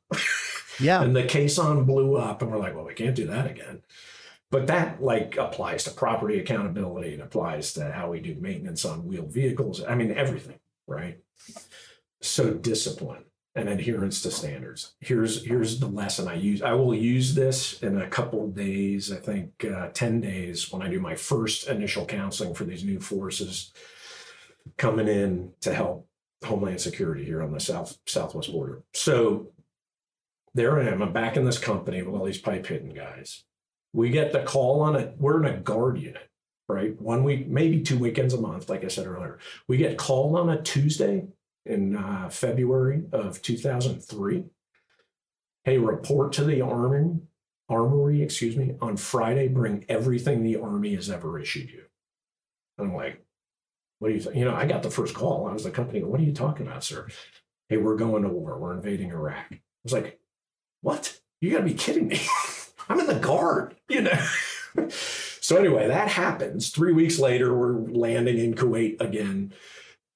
Yeah. [laughs] and the caisson blew up, and we're like, well, we can't do that again. But that like applies to property accountability. It applies to how we do maintenance on wheeled vehicles. I mean, everything, right? So discipline and adherence to standards. Here's here's the lesson I use. I will use this in a couple days. I think uh, ten days when I do my first initial counseling for these new forces coming in to help Homeland Security here on the south southwest border. So there I am. I'm back in this company with all these pipe hitting guys. We get the call on it. We're in a guard unit, right? One week, maybe two weekends a month, like I said earlier. We get called on a Tuesday in uh, February of 2003. Hey, report to the army, armory, excuse me, on Friday. Bring everything the army has ever issued you. I'm like, what do you think? You know, I got the first call. I was the company. What are you talking about, sir? Hey, we're going to war. We're invading Iraq. I was like, what? You got to be kidding me. [laughs] I'm in the guard, you know. [laughs] so anyway, that happens. Three weeks later, we're landing in Kuwait again,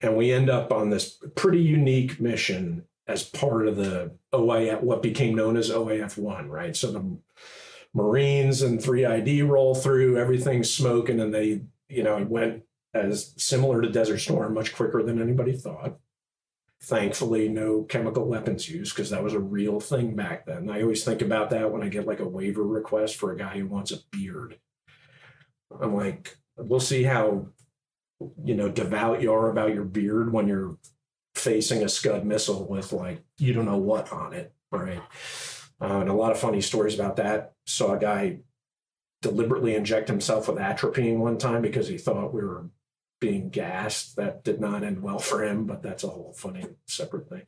and we end up on this pretty unique mission as part of the OIF, what became known as OIF one, right? So the Marines and 3ID roll through, everything's smoking, and they, you know, it went as similar to Desert Storm, much quicker than anybody thought. Thankfully, no chemical weapons use because that was a real thing back then. I always think about that when I get like a waiver request for a guy who wants a beard. I'm like, we'll see how you know devout you are about your beard when you're facing a Scud missile with like you don't know what on it, right? Uh, and a lot of funny stories about that. Saw a guy deliberately inject himself with atropine one time because he thought we were being gassed. That did not end well for him, but that's a whole funny separate thing.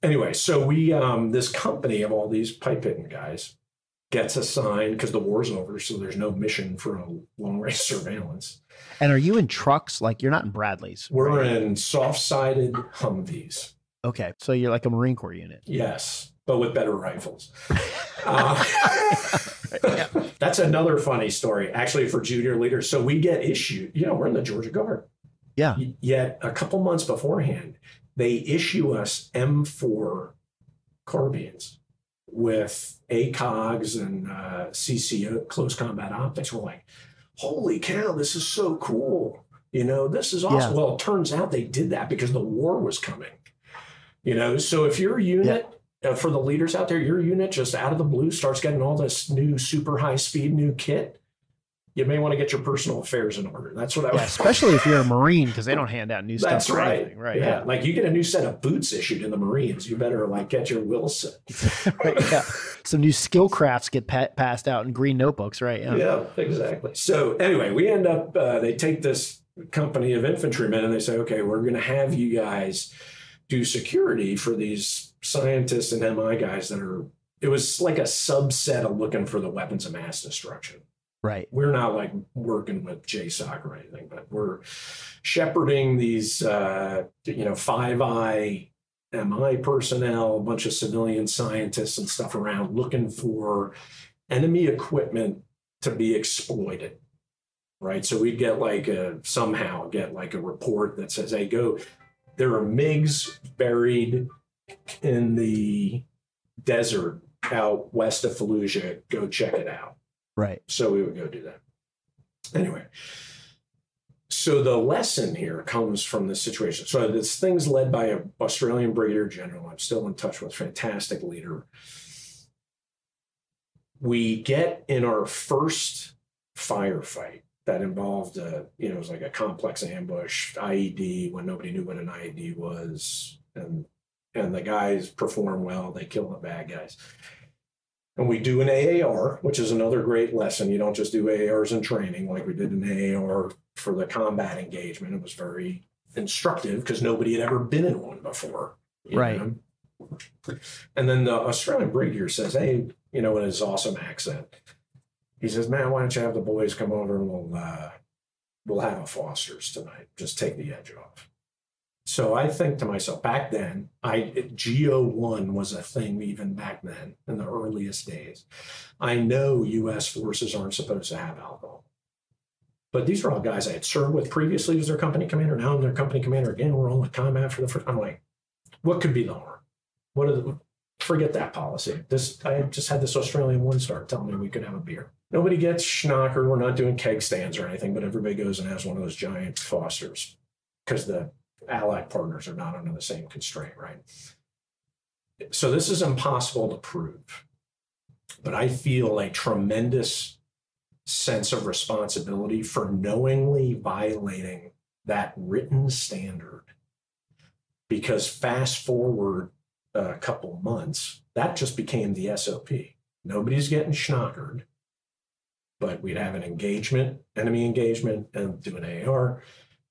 Anyway, so we um, this company of all these pipe hitting guys gets assigned because the war's over, so there's no mission for a long range [laughs] surveillance. And are you in trucks? Like you're not in Bradleys? We're right? in soft sided Humvees. Okay, so you're like a Marine Corps unit. Yes, but with better rifles. [laughs] uh, [laughs] yeah. That's another funny story, actually, for junior leaders. So we get issued, you know, we're in the Georgia Guard. Yeah. Yet a couple months beforehand, they issue us M4 carbines with ACOGs and uh, CCO, close combat optics. We're like, holy cow, this is so cool. You know, this is awesome. Yeah. Well, it turns out they did that because the war was coming. You know, so if your unit yeah uh, for the leaders out there, your unit just out of the blue starts getting all this new super high speed new kit. you may want to get your personal affairs in order. That's what I yeah, would especially if you're a Marine because they don't hand out new That's stuff or right. anything. Right. Yeah. Like you get a new set of boots issued in the Marines, you better like get your will set. [laughs] right, yeah. Some new Skilcrafts get pa- passed out in green notebooks, right? Yeah. Yeah, exactly. So anyway, we end up. Uh, they take this company of infantrymen and they say, okay, we're going to have you guys do security for these scientists and MI guys that are. It was like a subset of looking for the weapons of mass destruction. Right. We're not like working with JSOC or anything, but we're shepherding these, uh, you know, Five Eye MI personnel, a bunch of civilian scientists and stuff around looking for enemy equipment to be exploited. Right. So we'd get like a somehow get like a report that says, hey, go, there are MiGs buried in the desert out west of Fallujah. Go check it out. Right. So we would go do that. Anyway, so the lesson here comes from this situation. So this thing's led by an Australian brigadier general. I'm still in touch with, fantastic leader. We get in our first firefight that involved a, you know, it was like a complex ambush, IED when nobody knew what an IED was. And and the guys perform well, they kill the bad guys. And we do an AAR, which is another great lesson. You don't just do AARs in training like we did an AAR for the combat engagement. It was very instructive because nobody had ever been in one before. Right. know? And then the Australian brigadier says, Hey, you know, in his awesome accent, he says, Man, why don't you have the boys come over and we'll uh, we'll have a Foster's tonight. Just take the edge off. So I think to myself, back then, I GO1 was a thing even back then in the earliest days. I know US forces aren't supposed to have alcohol. But these are all guys I had served with previously as their company commander. Now I'm their company commander again. We're all in combat for the first. I'm like, what could be the harm? What are the, forget that policy. This I just had this Australian one star tell me we could have a beer. Nobody gets schnockered. We're not doing keg stands or anything, but everybody goes and has one of those giant Fosters because the allied partners are not under the same constraint, right? So this is impossible to prove, but I feel a tremendous sense of responsibility for knowingly violating that written standard. Because fast forward a couple months, that just became the SOP. Nobody's getting schnockered, but we'd have an engagement, enemy engagement, and do an AR,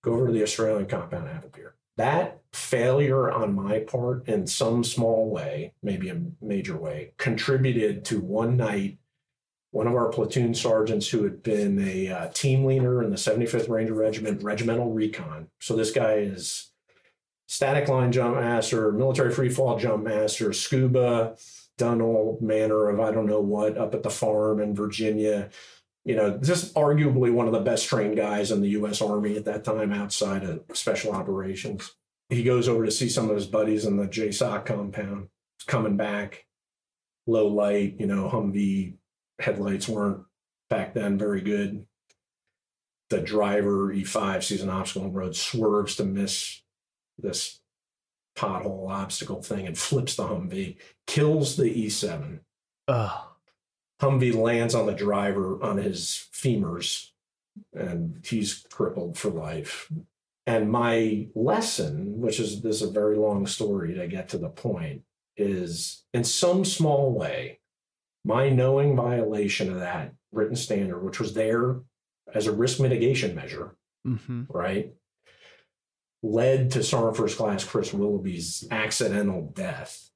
go over to the Australian compound, have a beer. That failure on my part, in some small way, maybe a major way, contributed to one night one of our platoon sergeants who had been a uh, team leader in the 75th Ranger Regiment, regimental recon. So this guy is static line jump master, military free fall jump master, scuba, done all manner of I don't know what up at the farm in Virginia. You know, just arguably one of the best trained guys in the U.S. Army at that time outside of special operations. He goes over to see some of his buddies in the JSOC compound. He's coming back, low light, you know, Humvee headlights weren't back then very good. The driver E5 sees an obstacle on the road, swerves to miss this pothole obstacle thing and flips the Humvee, kills the E7. Ugh. Humvee lands on the driver on his femurs, and he's crippled for life. And my lesson, which is this is a very long story to get to the point, is in some small way, my knowing violation of that written standard, which was there as a risk mitigation measure, hmm right, led to Sergeant First Class Chris Willoughby's accidental death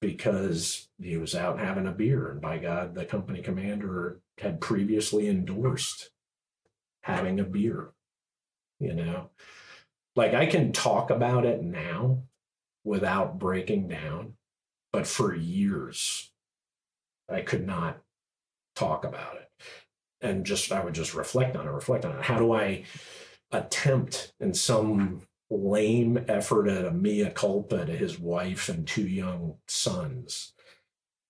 because he was out having a beer. And by God, the company commander had previously endorsed having a beer. You know, like I can talk about it now without breaking down, but for years, I could not talk about it. And just, I would just reflect on it, reflect on it. How do I attempt in some lame effort at a mea culpa to his wife and two young sons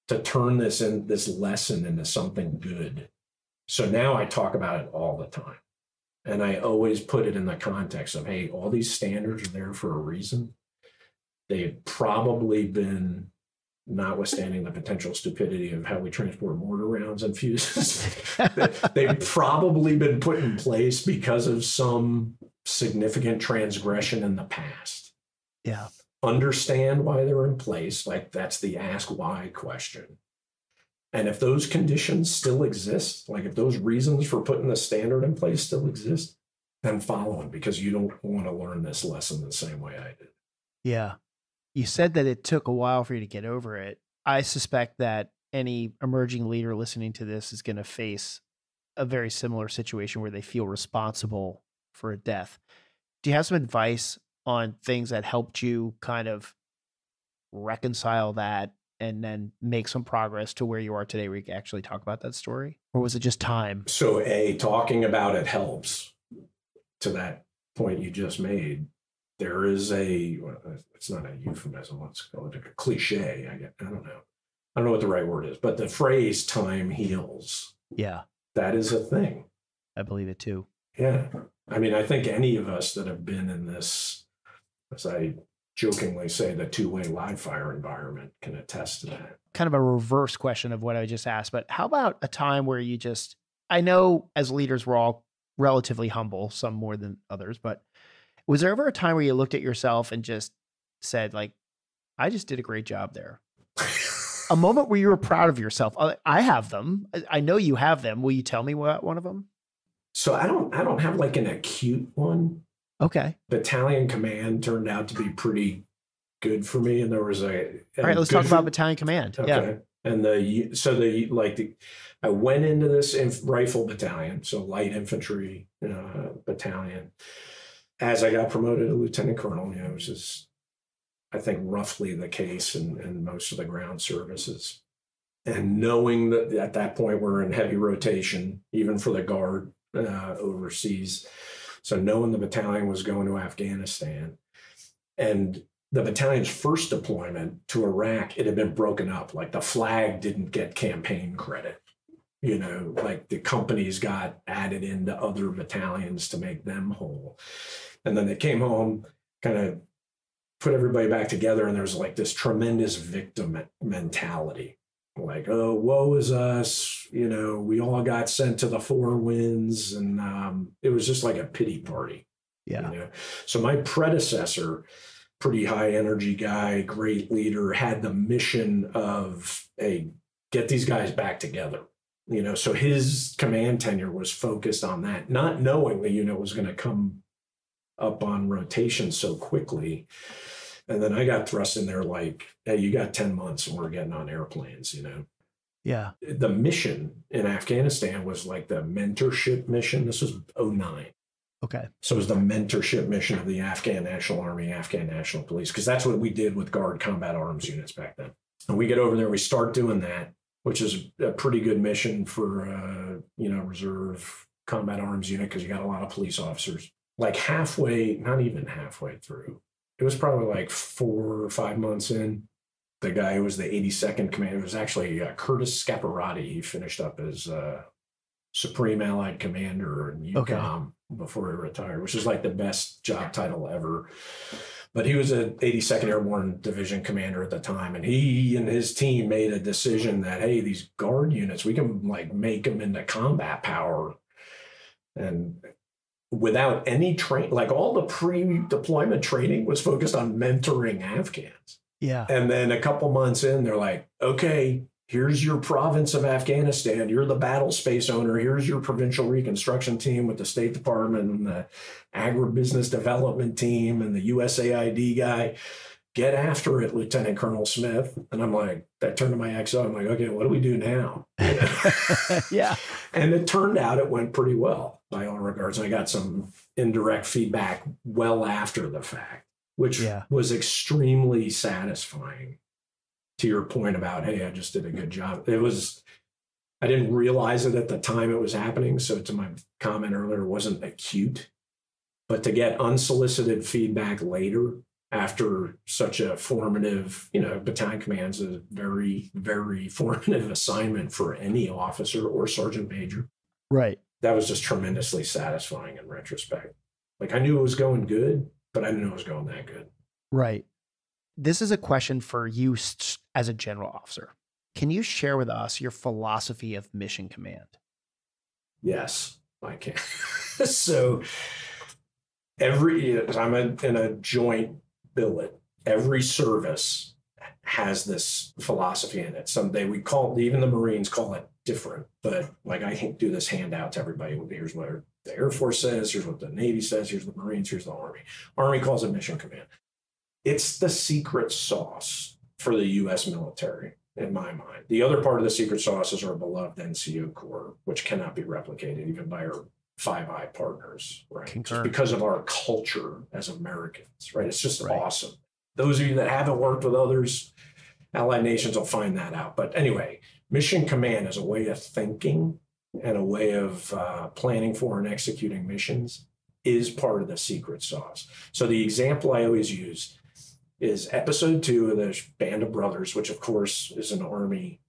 to turn this in this lesson into something good. So now I talk about it all the time. And I always put it in the context of, hey, all these standards are there for a reason. They've probably been notwithstanding the potential stupidity of how we transport mortar rounds and fuses, [laughs] they've probably been put in place because of some significant transgression in the past. Yeah. Understand why they're in place. Like that's the ask why question. And if those conditions still exist, like if those reasons for putting the standard in place still exist, then follow them because you don't want to learn this lesson the same way I did. Yeah. You said that it took a while for you to get over it. I suspect that any emerging leader listening to this is going to face a very similar situation where they feel responsible for a death. Do you have some advice on things that helped you kind of reconcile that and then make some progress to where you are today where you can actually talk about that story? Or was it just time? So, A, talking about it helps to that point you just made. There is a, uh, it's not a euphemism, let's call it a cliche. I, get, I don't know. I don't know what the right word is, but the phrase time heals. Yeah. That is a thing. I believe it too. Yeah. I mean, I think any of us that have been in this, as I jokingly say, the two way live fire environment can attest to that. Kind of a reverse question of what I just asked, but how about a time where you just, I know as leaders, we're all relatively humble, some more than others, but was there ever a time where you looked at yourself and just said, like, I just did a great job there? [laughs] a moment where you were proud of yourself. I have them. I know you have them. Will you tell me what one of them? So I don't I don't have like an acute one. Okay. Battalion command turned out to be pretty good for me, and there was a. All right, let's talk about battalion command. Okay. Yeah. And the so the like the I went into this inf- rifle battalion, so light infantry uh, battalion. As I got promoted to lieutenant colonel, you know, which is I think roughly the case in, in most of the ground services. And knowing that at that point we're in heavy rotation, even for the guard uh, overseas. So knowing the battalion was going to Afghanistan and the battalion's first deployment to Iraq, it had been broken up. Like the flag didn't get campaign credit. You know, like the companies got added into other battalions to make them whole. And then they came home, kind of put everybody back together, and there was like this tremendous victim mentality like, oh, woe is us. You know, we all got sent to the four winds. And um, it was just like a pity party. Yeah. You know? So my predecessor, pretty high energy guy, great leader, had the mission of, hey, get these guys back together. You know, so his command tenure was focused on that, not knowing the unit was going to come up on rotation so quickly. And then I got thrust in there like, hey, you got 10 months and we're getting on airplanes, you know? Yeah. The mission in Afghanistan was like the mentorship mission. This was 09. Okay. So it was the mentorship mission of the Afghan National Army, Afghan National Police, because that's what we did with Guard Combat Arms units back then. And we get over there, we start doing that, which is a pretty good mission for, uh, you know, reserve combat arms unit because you got a lot of police officers. Like halfway, not even halfway through, it was probably like four or five months in. The guy who was the 82nd commander was actually uh, Curtis Scaparrotti. He finished up as uh, Supreme Allied Commander in EUCOM okay. before he retired, which is like the best job title ever. But he was an 82nd Airborne Division commander at the time, and he and his team made a decision that hey, these guard units, we can like make them into combat power. And without any train, like all the pre deployment training was focused on mentoring Afghans. Yeah. And then a couple months in, they're like, okay, here's your province of Afghanistan. You're the battle space owner. Here's your provincial reconstruction team with the State Department and the agribusiness development team and the USAID guy. Get after it, Lieutenant Colonel Smith. And I'm like, I turned to my XO. I'm like, okay, what do we do now? [laughs] [laughs] yeah. And it turned out it went pretty well by all regards. I got some indirect feedback well after the fact, which yeah. was extremely satisfying. To your point about, hey, I just did a good job. It was, I didn't realize it at the time it was happening. So, to my comment earlier, it wasn't acute. But to get unsolicited feedback later after such a formative, you know, battalion commands a very, very formative assignment for any officer or sergeant major. Right that was just tremendously satisfying in retrospect. Like I knew it was going good, but I didn't know it was going that good. Right. this is a question for you as a general officer. Can you share with us your philosophy of mission command? Yes, I can. [laughs] so every I'm a, in a joint billet. Every service has this philosophy in it. Someday we call even the Marines call it different, but like I can't do this handout to everybody. Here's what the Air Force says. Here's what the Navy says. Here's the Marines. Here's the Army. Army calls it mission command. It's the secret sauce for the U.S. military in my mind. The other part of the secret sauce is our beloved NCO Corps, which cannot be replicated even by our Five Eye partners, right? Concur. Just because of our culture as Americans, right? It's just right. awesome. Those of you that haven't worked with others, allied nations will find that out. But anyway, mission command is a way of thinking and a way of uh, planning for and executing missions is part of the secret sauce. So the example I always use is episode two of the Band of Brothers, which of course is an Army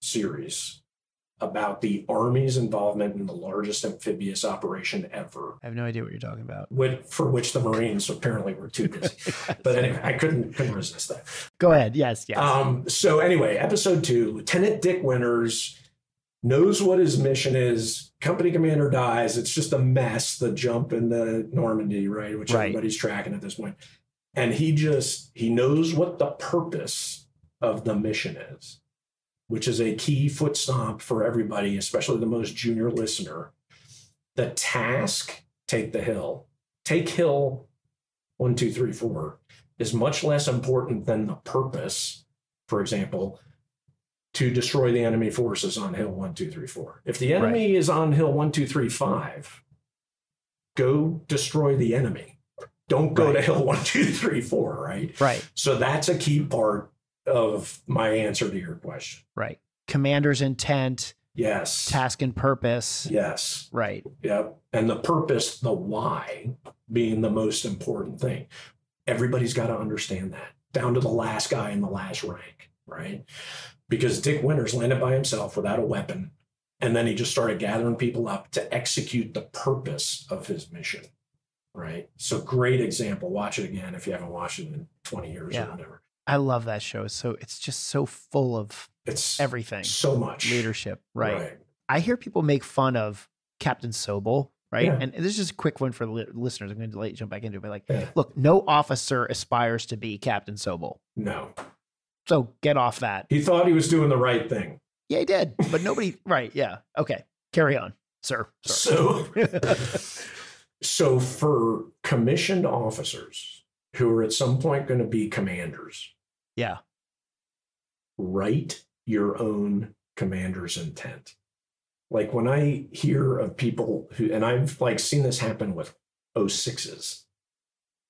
series about the Army's involvement in the largest amphibious operation ever. I have no idea what you're talking about. for which the Marines apparently were too busy. [laughs] but anyway, I couldn't couldn't resist that. Go ahead. Yes, yes. Um, so anyway, episode two, Lieutenant Dick Winters knows what his mission is. Company commander dies. It's just a mess, the jump in the Normandy, right? Which right. everybody's tracking at this point. And he just he knows what the purpose of the mission is which is a key foot stomp for everybody, especially the most junior listener. The task, take the hill, take hill one, two, three, four, is much less important than the purpose, for example, to destroy the enemy forces on hill one, two, three, four. If the enemy right. is on hill one, two, three, five, go destroy the enemy. Don't go right. to hill one, two, three, four, right? Right. So that's a key part of my answer to your question. Right. Commander's intent. Yes. Task and purpose. Yes. Right. Yep. And the purpose, the why being the most important thing. Everybody's got to understand that down to the last guy in the last rank, right? Because Dick Winters landed by himself without a weapon. And then he just started gathering people up to execute the purpose of his mission. Right. So great example. Watch it again if you haven't watched it in 20 years yeah. or whatever. I love that show. So it's just so full of it's everything. So much leadership, right? right. I hear people make fun of Captain Sobel, right? Yeah. And this is just a quick one for the listeners. I'm going to let you jump back into it. But like, yeah. look, no officer aspires to be Captain Sobel. No. So get off that. He thought he was doing the right thing. Yeah, he did. But nobody, [laughs] right. Yeah. Okay. Carry on, sir. So, [laughs] [laughs] so for commissioned officers, who are at some point going to be commanders. Yeah. Write your own commander's intent. Like when I hear of people who, and I've like seen this happen with 06s.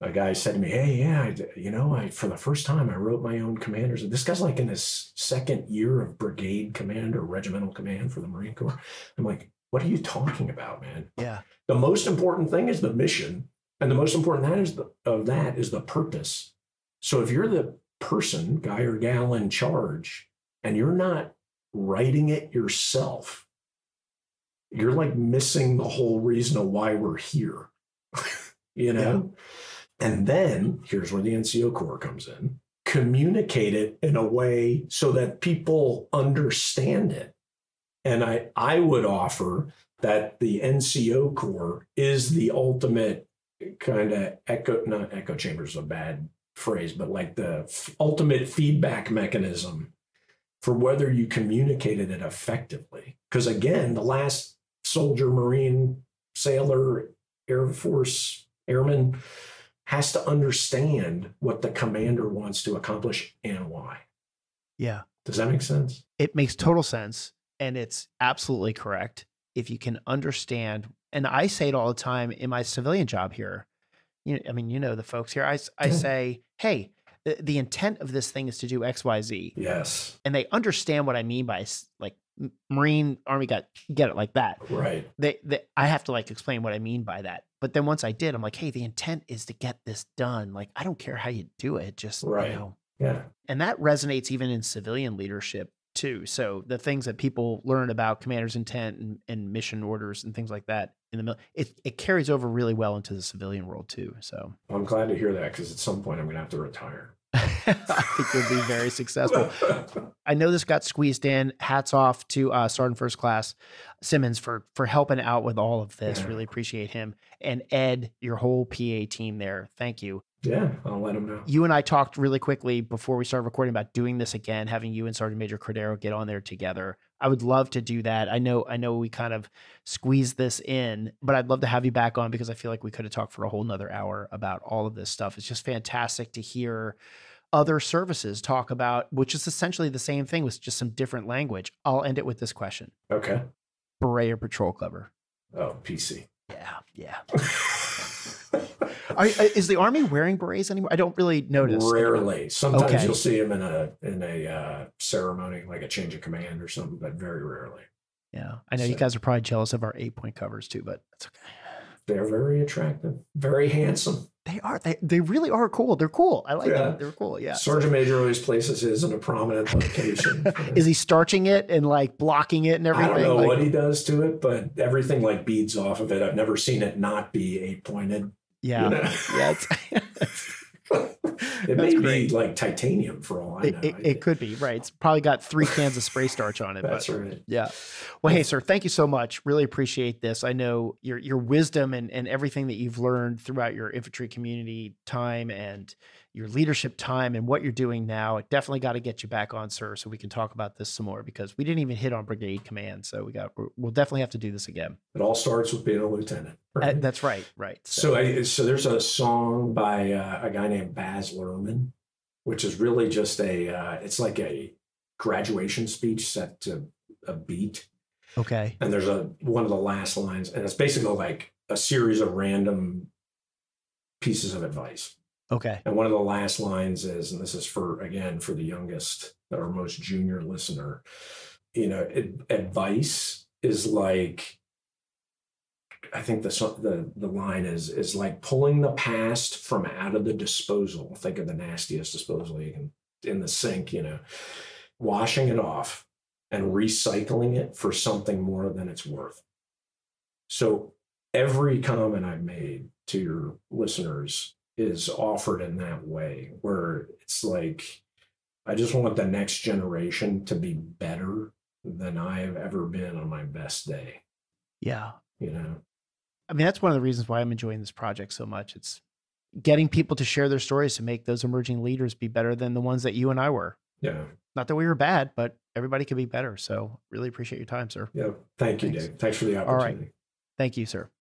A guy said to me, Hey, yeah, I, you know, I, for the first time, I wrote my own commanders. This guy's like in his second year of brigade command or regimental command for the Marine Corps. I'm like, what are you talking about, man? Yeah. The most important thing is the mission and the most important that is the, of that is the purpose. So if you're the person, guy or gal in charge, and you're not writing it yourself, you're like missing the whole reason of why we're here. [laughs] you know? Yeah. And then here's where the NCO Corps comes in. Communicate it in a way so that people understand it. And I, I would offer that the NCO Corps is the ultimate kind of echo, not echo chambers is a bad phrase, but like the f- ultimate feedback mechanism for whether you communicated it effectively. Because again, the last soldier, Marine, sailor, Air Force airman has to understand what the commander wants to accomplish and why. Yeah. Does that make sense? It makes total sense. And it's absolutely correct. If you can understand and I say it all the time in my civilian job here. You know, I mean, you know the folks here. I I say, hey, the, the intent of this thing is to do X, Y, Z. Yes. And they understand what I mean by like Marine Army got get it like that. Right. They, they I have to like explain what I mean by that. But then once I did, I'm like, hey, the intent is to get this done. Like, I don't care how you do it. Just right. you know. Yeah. And that resonates even in civilian leadership too. So the things that people learn about commander's intent and, and mission orders and things like that in the middle, it, it carries over really well into the civilian world too. So I'm glad to hear that because at some point I'm going to have to retire. [laughs] I think you'll be very successful. [laughs] I know this got squeezed in. Hats off to uh, Sergeant First Class Simmons for for helping out with all of this. Yeah. Really appreciate him and Ed, your whole PA team there. Thank you. Yeah, I'll let him know. You and I talked really quickly before we started recording about doing this again, having you and Sergeant Major Cordero get on there together. I would love to do that. I know, I know we kind of squeezed this in, but I'd love to have you back on because I feel like we could have talked for a whole nother hour about all of this stuff. It's just fantastic to hear other services talk about, which is essentially the same thing with just some different language. I'll end it with this question. Okay. Beret or patrol cover? Oh, PC. Yeah, yeah. [laughs] Are, is the army wearing berets anymore? I don't really notice. Rarely. Sometimes Okay. you'll see them in a in a uh, ceremony, like a change of command or something, but very rarely. Yeah, I know you guys are probably jealous of our eight point covers too, but that's okay. They're very attractive, very handsome. They are. They they really are cool. They're cool. I like Yeah. them. They're cool. Yeah. Sergeant Major always places his in a prominent location. [laughs] Is he starching it and like blocking it and everything? I don't know Like- what he does to it, but everything like beads off of it. I've never seen it not be eight pointed. Yeah. Yeah. It's, [laughs] It may great. be like titanium for all I it, know. it, it could be right. It's probably got three cans of spray starch on it. That's but right. yeah. Well, hey, sir, thank you so much. Really appreciate this. I know your your wisdom and, and everything that you've learned throughout your infantry community time and your leadership time and what you're doing now. It definitely got to get you back on, sir, so we can talk about this some more because we didn't even hit on brigade command. So we got we'll definitely have to do this again. It all starts with being a lieutenant. Uh, that's right. Right. So, I, so there's a song by uh, a guy named Baz Luhrmann, which is really just a. Uh, it's like a graduation speech set to a beat, okay. and there's a one of the last lines, and it's basically like a series of random pieces of advice. Okay. And one of the last lines is, and this is for again for the youngest or most junior listener, you know, ad- advice is like. I think the the the line is is like pulling the past from out of the disposal. Think of the nastiest disposal you can in the sink, you know, washing it off and recycling it for something more than it's worth. So every comment I've made to your listeners is offered in that way, where it's like, I just want the next generation to be better than I have ever been on my best day. Yeah. You know, I mean, that's one of the reasons why I'm enjoying this project so much. It's getting people to share their stories to make those emerging leaders be better than the ones that you and I were. yeah, Not that we were bad, but everybody could be better. So really appreciate your time, sir. yeah. Thank you, Thanks. Dave. Thanks for the right. opportunity. Thank you, sir.